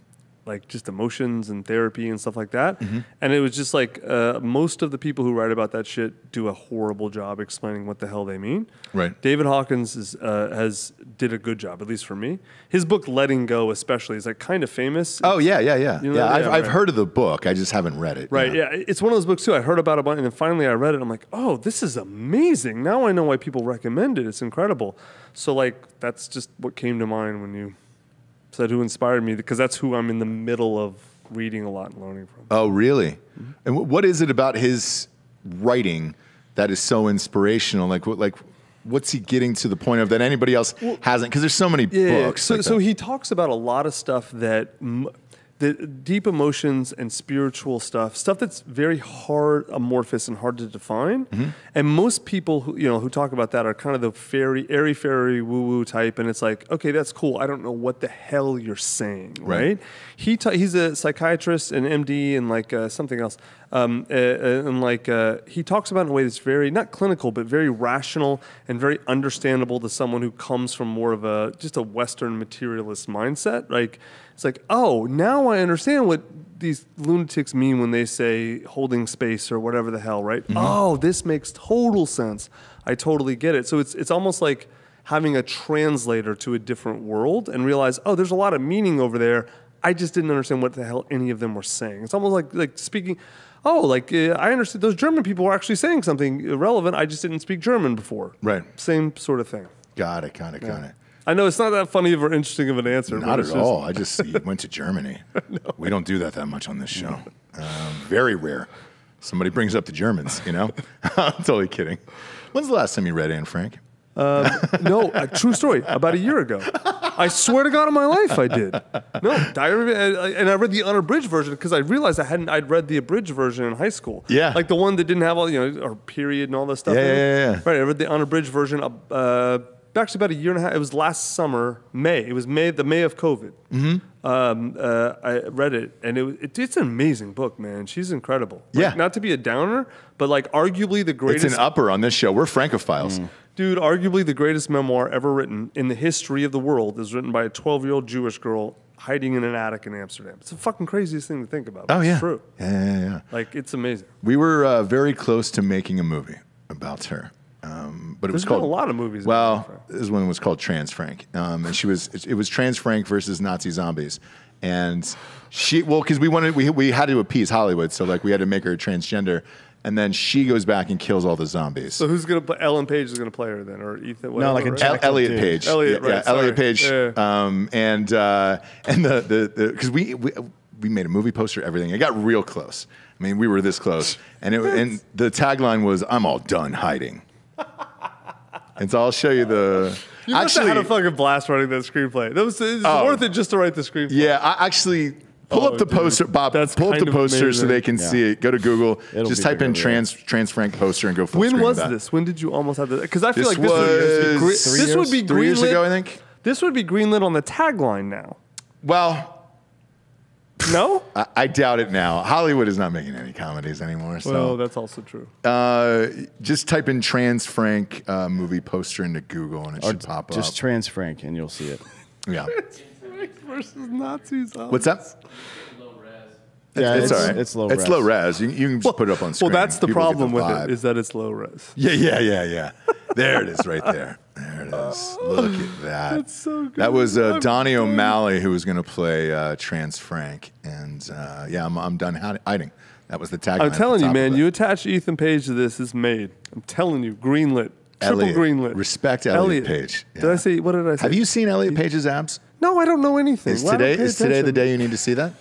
like just emotions and therapy and stuff like that. Mm-hmm. And it was just like uh, most of the people who write about that shit do a horrible job explaining what the hell they mean. Right. David Hawkins is, uh, has did a good job, at least for me. His book Letting Go, especially, is like kind of famous. Oh yeah, yeah, yeah. You know yeah? I've, Yeah, I've right. heard of the book. I just haven't read it. Right. Yeah. It's one of those books too. I heard about it, and then finally I read it. I'm like, oh, this is amazing. Now I know why people recommend it. It's incredible. So like, that's just what came to mind when you said who inspired me, because that's who I'm in the middle of reading a lot and learning from. Oh, really? Mm-hmm. And wh- what is it about his writing that is so inspirational? Like, what, like, what's he getting to the point of that anybody else hasn't? Because there's so many Yeah. books. So, like so he talks about a lot of stuff that. M- the deep emotions and spiritual stuff, stuff that's very hard, amorphous, and hard to define. Mm-hmm. And most people who you know who talk about that are kind of the fairy, airy fairy, woo woo type, and it's like, okay, that's cool. I don't know what the hell you're saying, Right. right? He ta- he's a psychiatrist, an MD, and like uh, something else. Um, uh, uh, and like uh, he talks about it in a way that's very not clinical, but very rational and very understandable to someone who comes from more of a just a Western materialist mindset. Like it's like, oh, now I understand what these lunatics mean when they say holding space or whatever the hell, right? Oh, this makes total sense. I totally get it. So it's it's almost like having a translator to a different world and realize, oh, there's a lot of meaning over there. I just didn't understand what the hell any of them were saying. It's almost like like speaking. Oh, like uh, I understood those German people were actually saying something relevant. I just didn't speak German before. Right. Same sort of thing. got it, got it, got it. I know it's not that funny or interesting of an answer. Not at just- all. I just went to Germany. We don't do that that much on this show. Um, very rare. Somebody brings up the Germans, you know? I'm totally kidding. When's the last time you read Anne Frank? no, a true story. About a year ago, I swear to God, in my life, I did. No, Diary and I read the unabridged version because I realized I hadn't. I'd read the abridged version in high school. Yeah. like the one that didn't have all you know, or period and all this stuff. Yeah, in it. yeah, yeah. Right, I read the unabridged version. Uh, actually, about a year and a half. It was last summer, May. It was May, the May of COVID. Mm-hmm. Um, uh, I read it, and it, it, it's an amazing book, man. She's incredible. Like, Yeah. not to be a downer, but like arguably the greatest. It's an upper on this show. We're Francophiles. Dude, arguably the greatest memoir ever written in the history of the world is written by a 12 year old Jewish girl hiding in an attic in Amsterdam. It's the fucking craziest thing to think about. Oh, yeah. It's true. Yeah, yeah, yeah. Like, it's amazing. We were uh, very close to making a movie about her. Um, but it was called a lot of movies Well, this one was called Trans Frank, um, and she was it, it was Trans Frank versus Nazi zombies, and she well because we wanted we we had to appease Hollywood, so like we had to make her transgender, and then she goes back and kills all the zombies. So, who's going to play? Ellen Page is going to play her then, or Ethan? No, like a whatever, right? El- Elliot. Page. Elliot, yeah, right, yeah, Elliot. Page. Yeah. Um, and uh, and the the because we, we we made a movie poster, everything. It got real close. I mean, we were this close, and it and the tagline was "I'm all done hiding." and so I'll show you the. You must have had a fucking blast writing that screenplay. That was it's Oh. worth it just to write the screenplay. Yeah, I actually pull Oh, up the dude. poster, Bob. That's pull up the poster so they can Yeah. see it. Go to Google, It'll just type in over there. trans trans Frank poster and go full When was this? When did you almost have this? Because I feel This like this would, be was gre- three this would be Three years ago, I think. This would be greenlit on the tagline now. Well, No? I, I doubt it now. Hollywood is not making any comedies anymore. So Well, that's also true. uh, just type in trans Frank uh, movie poster into Google and it Or should pop just up. Just trans Frank, and you'll see it. yeah. versus Nazis. What's that? Yeah, it's, it's, all right. it's low. Res It's res. low res. You, you can just put it up on screen. Well, that's the People get problem with it is that it's low res. Yeah, yeah, yeah, yeah. There it is, right there. There it is. Look at that. That's so good. That was uh, Donny done. O'Malley who was going to play uh, Trans Frank, and uh, yeah, I'm, I'm done hid- hiding. That was the tagline. I'm telling you, man. You attach Ethan Page to this, it's made. I'm telling you, greenlit, triple Elliot. greenlit. Respect Elliot Page. Did Yeah. I say? What did I say? Have you seen Elliot Page's abs? No, I don't know anything. Is Why today pay is today the day you need to see that?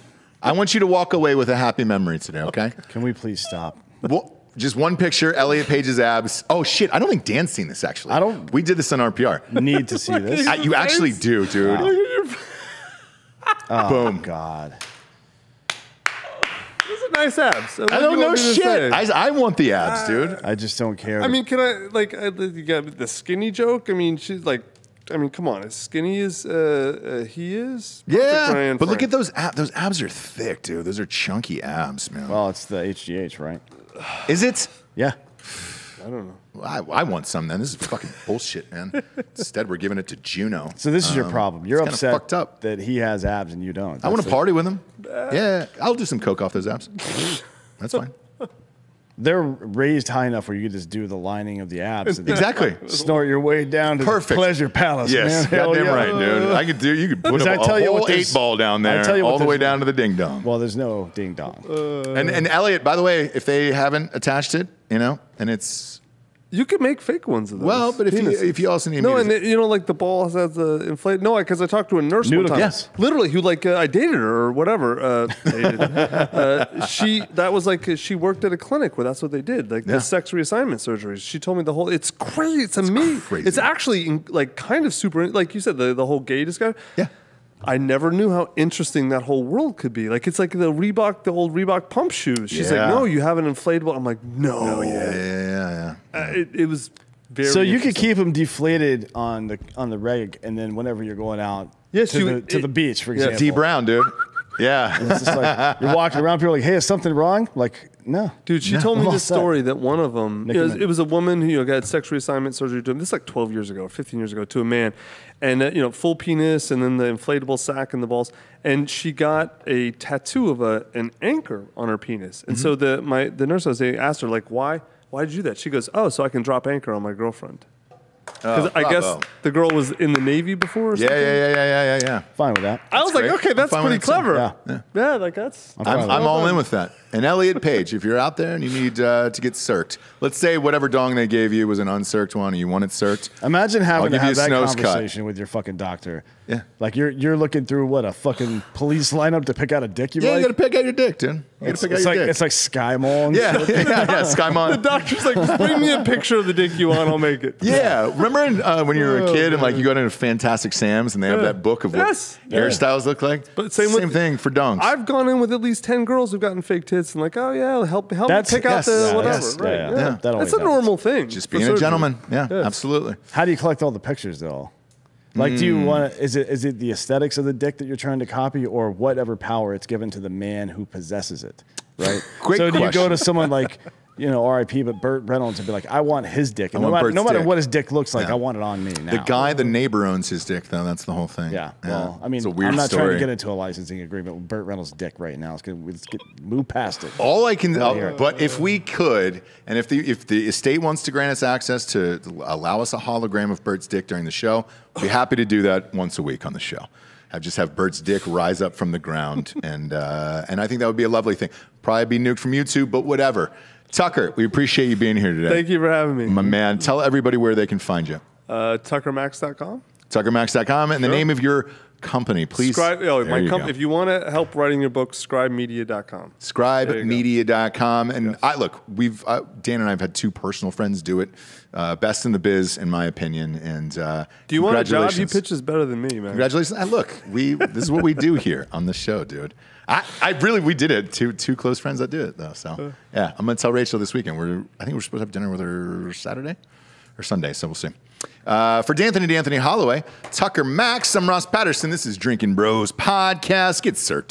I want you to walk away with a happy memory today. Okay. Can we please stop? well, just one picture, Elliot Page's abs. Oh shit! I don't think Dan's seen this actually. I don't- We did this on RPR. Need to see this. Uh, you actually do, dude. Boom. God. Those are nice abs. What I do don't know want me to shit. I, I want the abs, dude. I just don't care. I mean, can I like I, you got the skinny joke? I mean, she's like, I mean, come on, as skinny as uh, uh, he is. perfect Yeah, Anne but look Frank. at those abs. Those abs are thick, dude. Those are chunky abs, man. well, it's the HGH, right? Is it? Yeah. I don't know. I, I want some then. This is fucking bullshit, man. Instead, we're giving it to Juno. So this is your Um, problem. You're it's kinda upset fucked up. that he has abs and you don't. I want to party with him. Yeah, I'll do some coke off those abs. That's fine. They're raised high enough where you can just do the lining of the abs. Exactly. Snort your way down to Perfect. the pleasure palace. Yes, man. Hell goddamn yeah. right, dude. I could do. You could put a, I tell a you what whole eight ball down there, I tell you all the way down to the ding dong. Well, there's no ding dong. and and Elliot, by the way, if they haven't attached it, you know, and it's You can make fake ones of those. well, but if you if you also need No, me and it, you know, like the ball has the inflate. No, because I talked to a nurse one Noodle time. Yes. literally, who like uh, I dated her or whatever. Uh, dated. uh, she that was like uh, she worked at a clinic where that's what they did, like Yeah. the sex reassignment surgeries. She told me the whole. It's crazy. It's, amazing. crazy. It's actually in- like kind of super. Like you said, the the whole gay discussion. Yeah. I never knew how interesting that whole world could be. Like it's like the Reebok, the old Reebok pump shoes. She's Yeah. like, no, you have an inflatable. I'm like, no. yeah, yeah, yeah, yeah. Uh, it, it was very. so you could keep them deflated on the on the reg, and then whenever you're going out Yes, to, you- the, to it- the beach, for yeah. example. D Brown, dude. Yeah. It's just like you're walking around, people are like, "Hey, is something wrong?" Like, no, Dude, she No. told me I'm this set. story that one of them it was, it was a woman who you know, got sex reassignment surgery to him. This is like 12 years ago, 15 years ago, to a man. And, uh, you know, full penis and then the inflatable sack and the balls. And she got a tattoo of a, an anchor on her penis. And Mm-hmm. so the, my, the nurse, I was saying, asked her, like, why? Why did you do that? She goes, oh, so I can drop anchor on my girlriend. Because Oh, I guess bravo. the girl was in the Navy before or Yeah, something. yeah, yeah, yeah, yeah, yeah, yeah. fine with that. I was like, great. okay, I'm that's fine with pretty it too. clever. Yeah. Yeah, like that's. fine I'm, with I'm all in with that. And Elliot Page, if you're out there and you need uh, to get circed, let's say whatever dong they gave you was an uncirced one and you want it circed. Imagine I'll having to give you have a that snooze cut. conversation with your fucking doctor. Yeah. like you're you're looking through what a fucking police lineup to pick out a dick you Yeah, like. you got to pick out your dick, dude. You got it's, to pick out it's your like dick. it's like SkyMall. and yeah, shit. yeah, yeah, Sky The doctor's like, just bring me a picture of the dick you want, I'll make it. Yeah, remember in, uh, when you were a Oh, kid and like you go into Fantastic Sam's and they have that book of what Yes. hairstyles look like? But same with- thing for dongs. I've gone in with at least ten girls who've gotten fake tits and like, oh yeah, help help That's- me pick out the yeah, whatever. yes, right? yeah, yeah. Yeah, Yeah, that That's a happens. normal thing. Just for being a gentleman. Yeah, absolutely. How do you collect all the pictures though? Like, do you hmm. want to? Is it is it the aesthetics of the dick that you're trying to copy, or whatever power it's given to the man who possesses it? Right. Great so do you go to someone like, you know, R.I.P. But Burt Reynolds and be like, I want his dick, and I no want matter, no matter dick. what his dick looks like, Yeah. I want it on me now. The guy, the neighbor owns his dick, though. That's the whole thing. Yeah. Well, I mean, it's a weird I'm not story. trying to get into a licensing agreement with Burt Reynolds' dick right now. It's gonna, let's get move past it. All I can, uh, hear it. but if we could, and if the if the estate wants to grant us access to allow us a hologram of Burt's dick during the show, we'd be happy to do that once a week on the show. Have just have Burt's dick rise up from the ground, and uh, and I think that would be a lovely thing. Probably be nuked from YouTube, but whatever. Tucker, we appreciate you being here today. Thank you for having me. my man. Tell everybody where they can find you. Uh, TuckerMax.com. TuckerMax.com and the name of your company, please. Scribe, oh, my you com- if you want to help writing your book, scribemedia.com. scribemedia.com and I look we've uh, Dan and I've had two personal friends do it uh, best in the biz in my opinion and uh, Do you want a job? You pitch is better than me, man. congratulations. Uh, look we this is what we do here on the show dude. I, I really we did it. Two two close friends that do it though so. Yeah I'm gonna tell Rachel this weekend. We're I think we're supposed to have dinner with her Saturday or Sunday so we'll see uh, for D'Anthony D'Anthony Holloway Tucker Max I'm Ross Patterson. This is Drinkin' Bros podcast. Get certain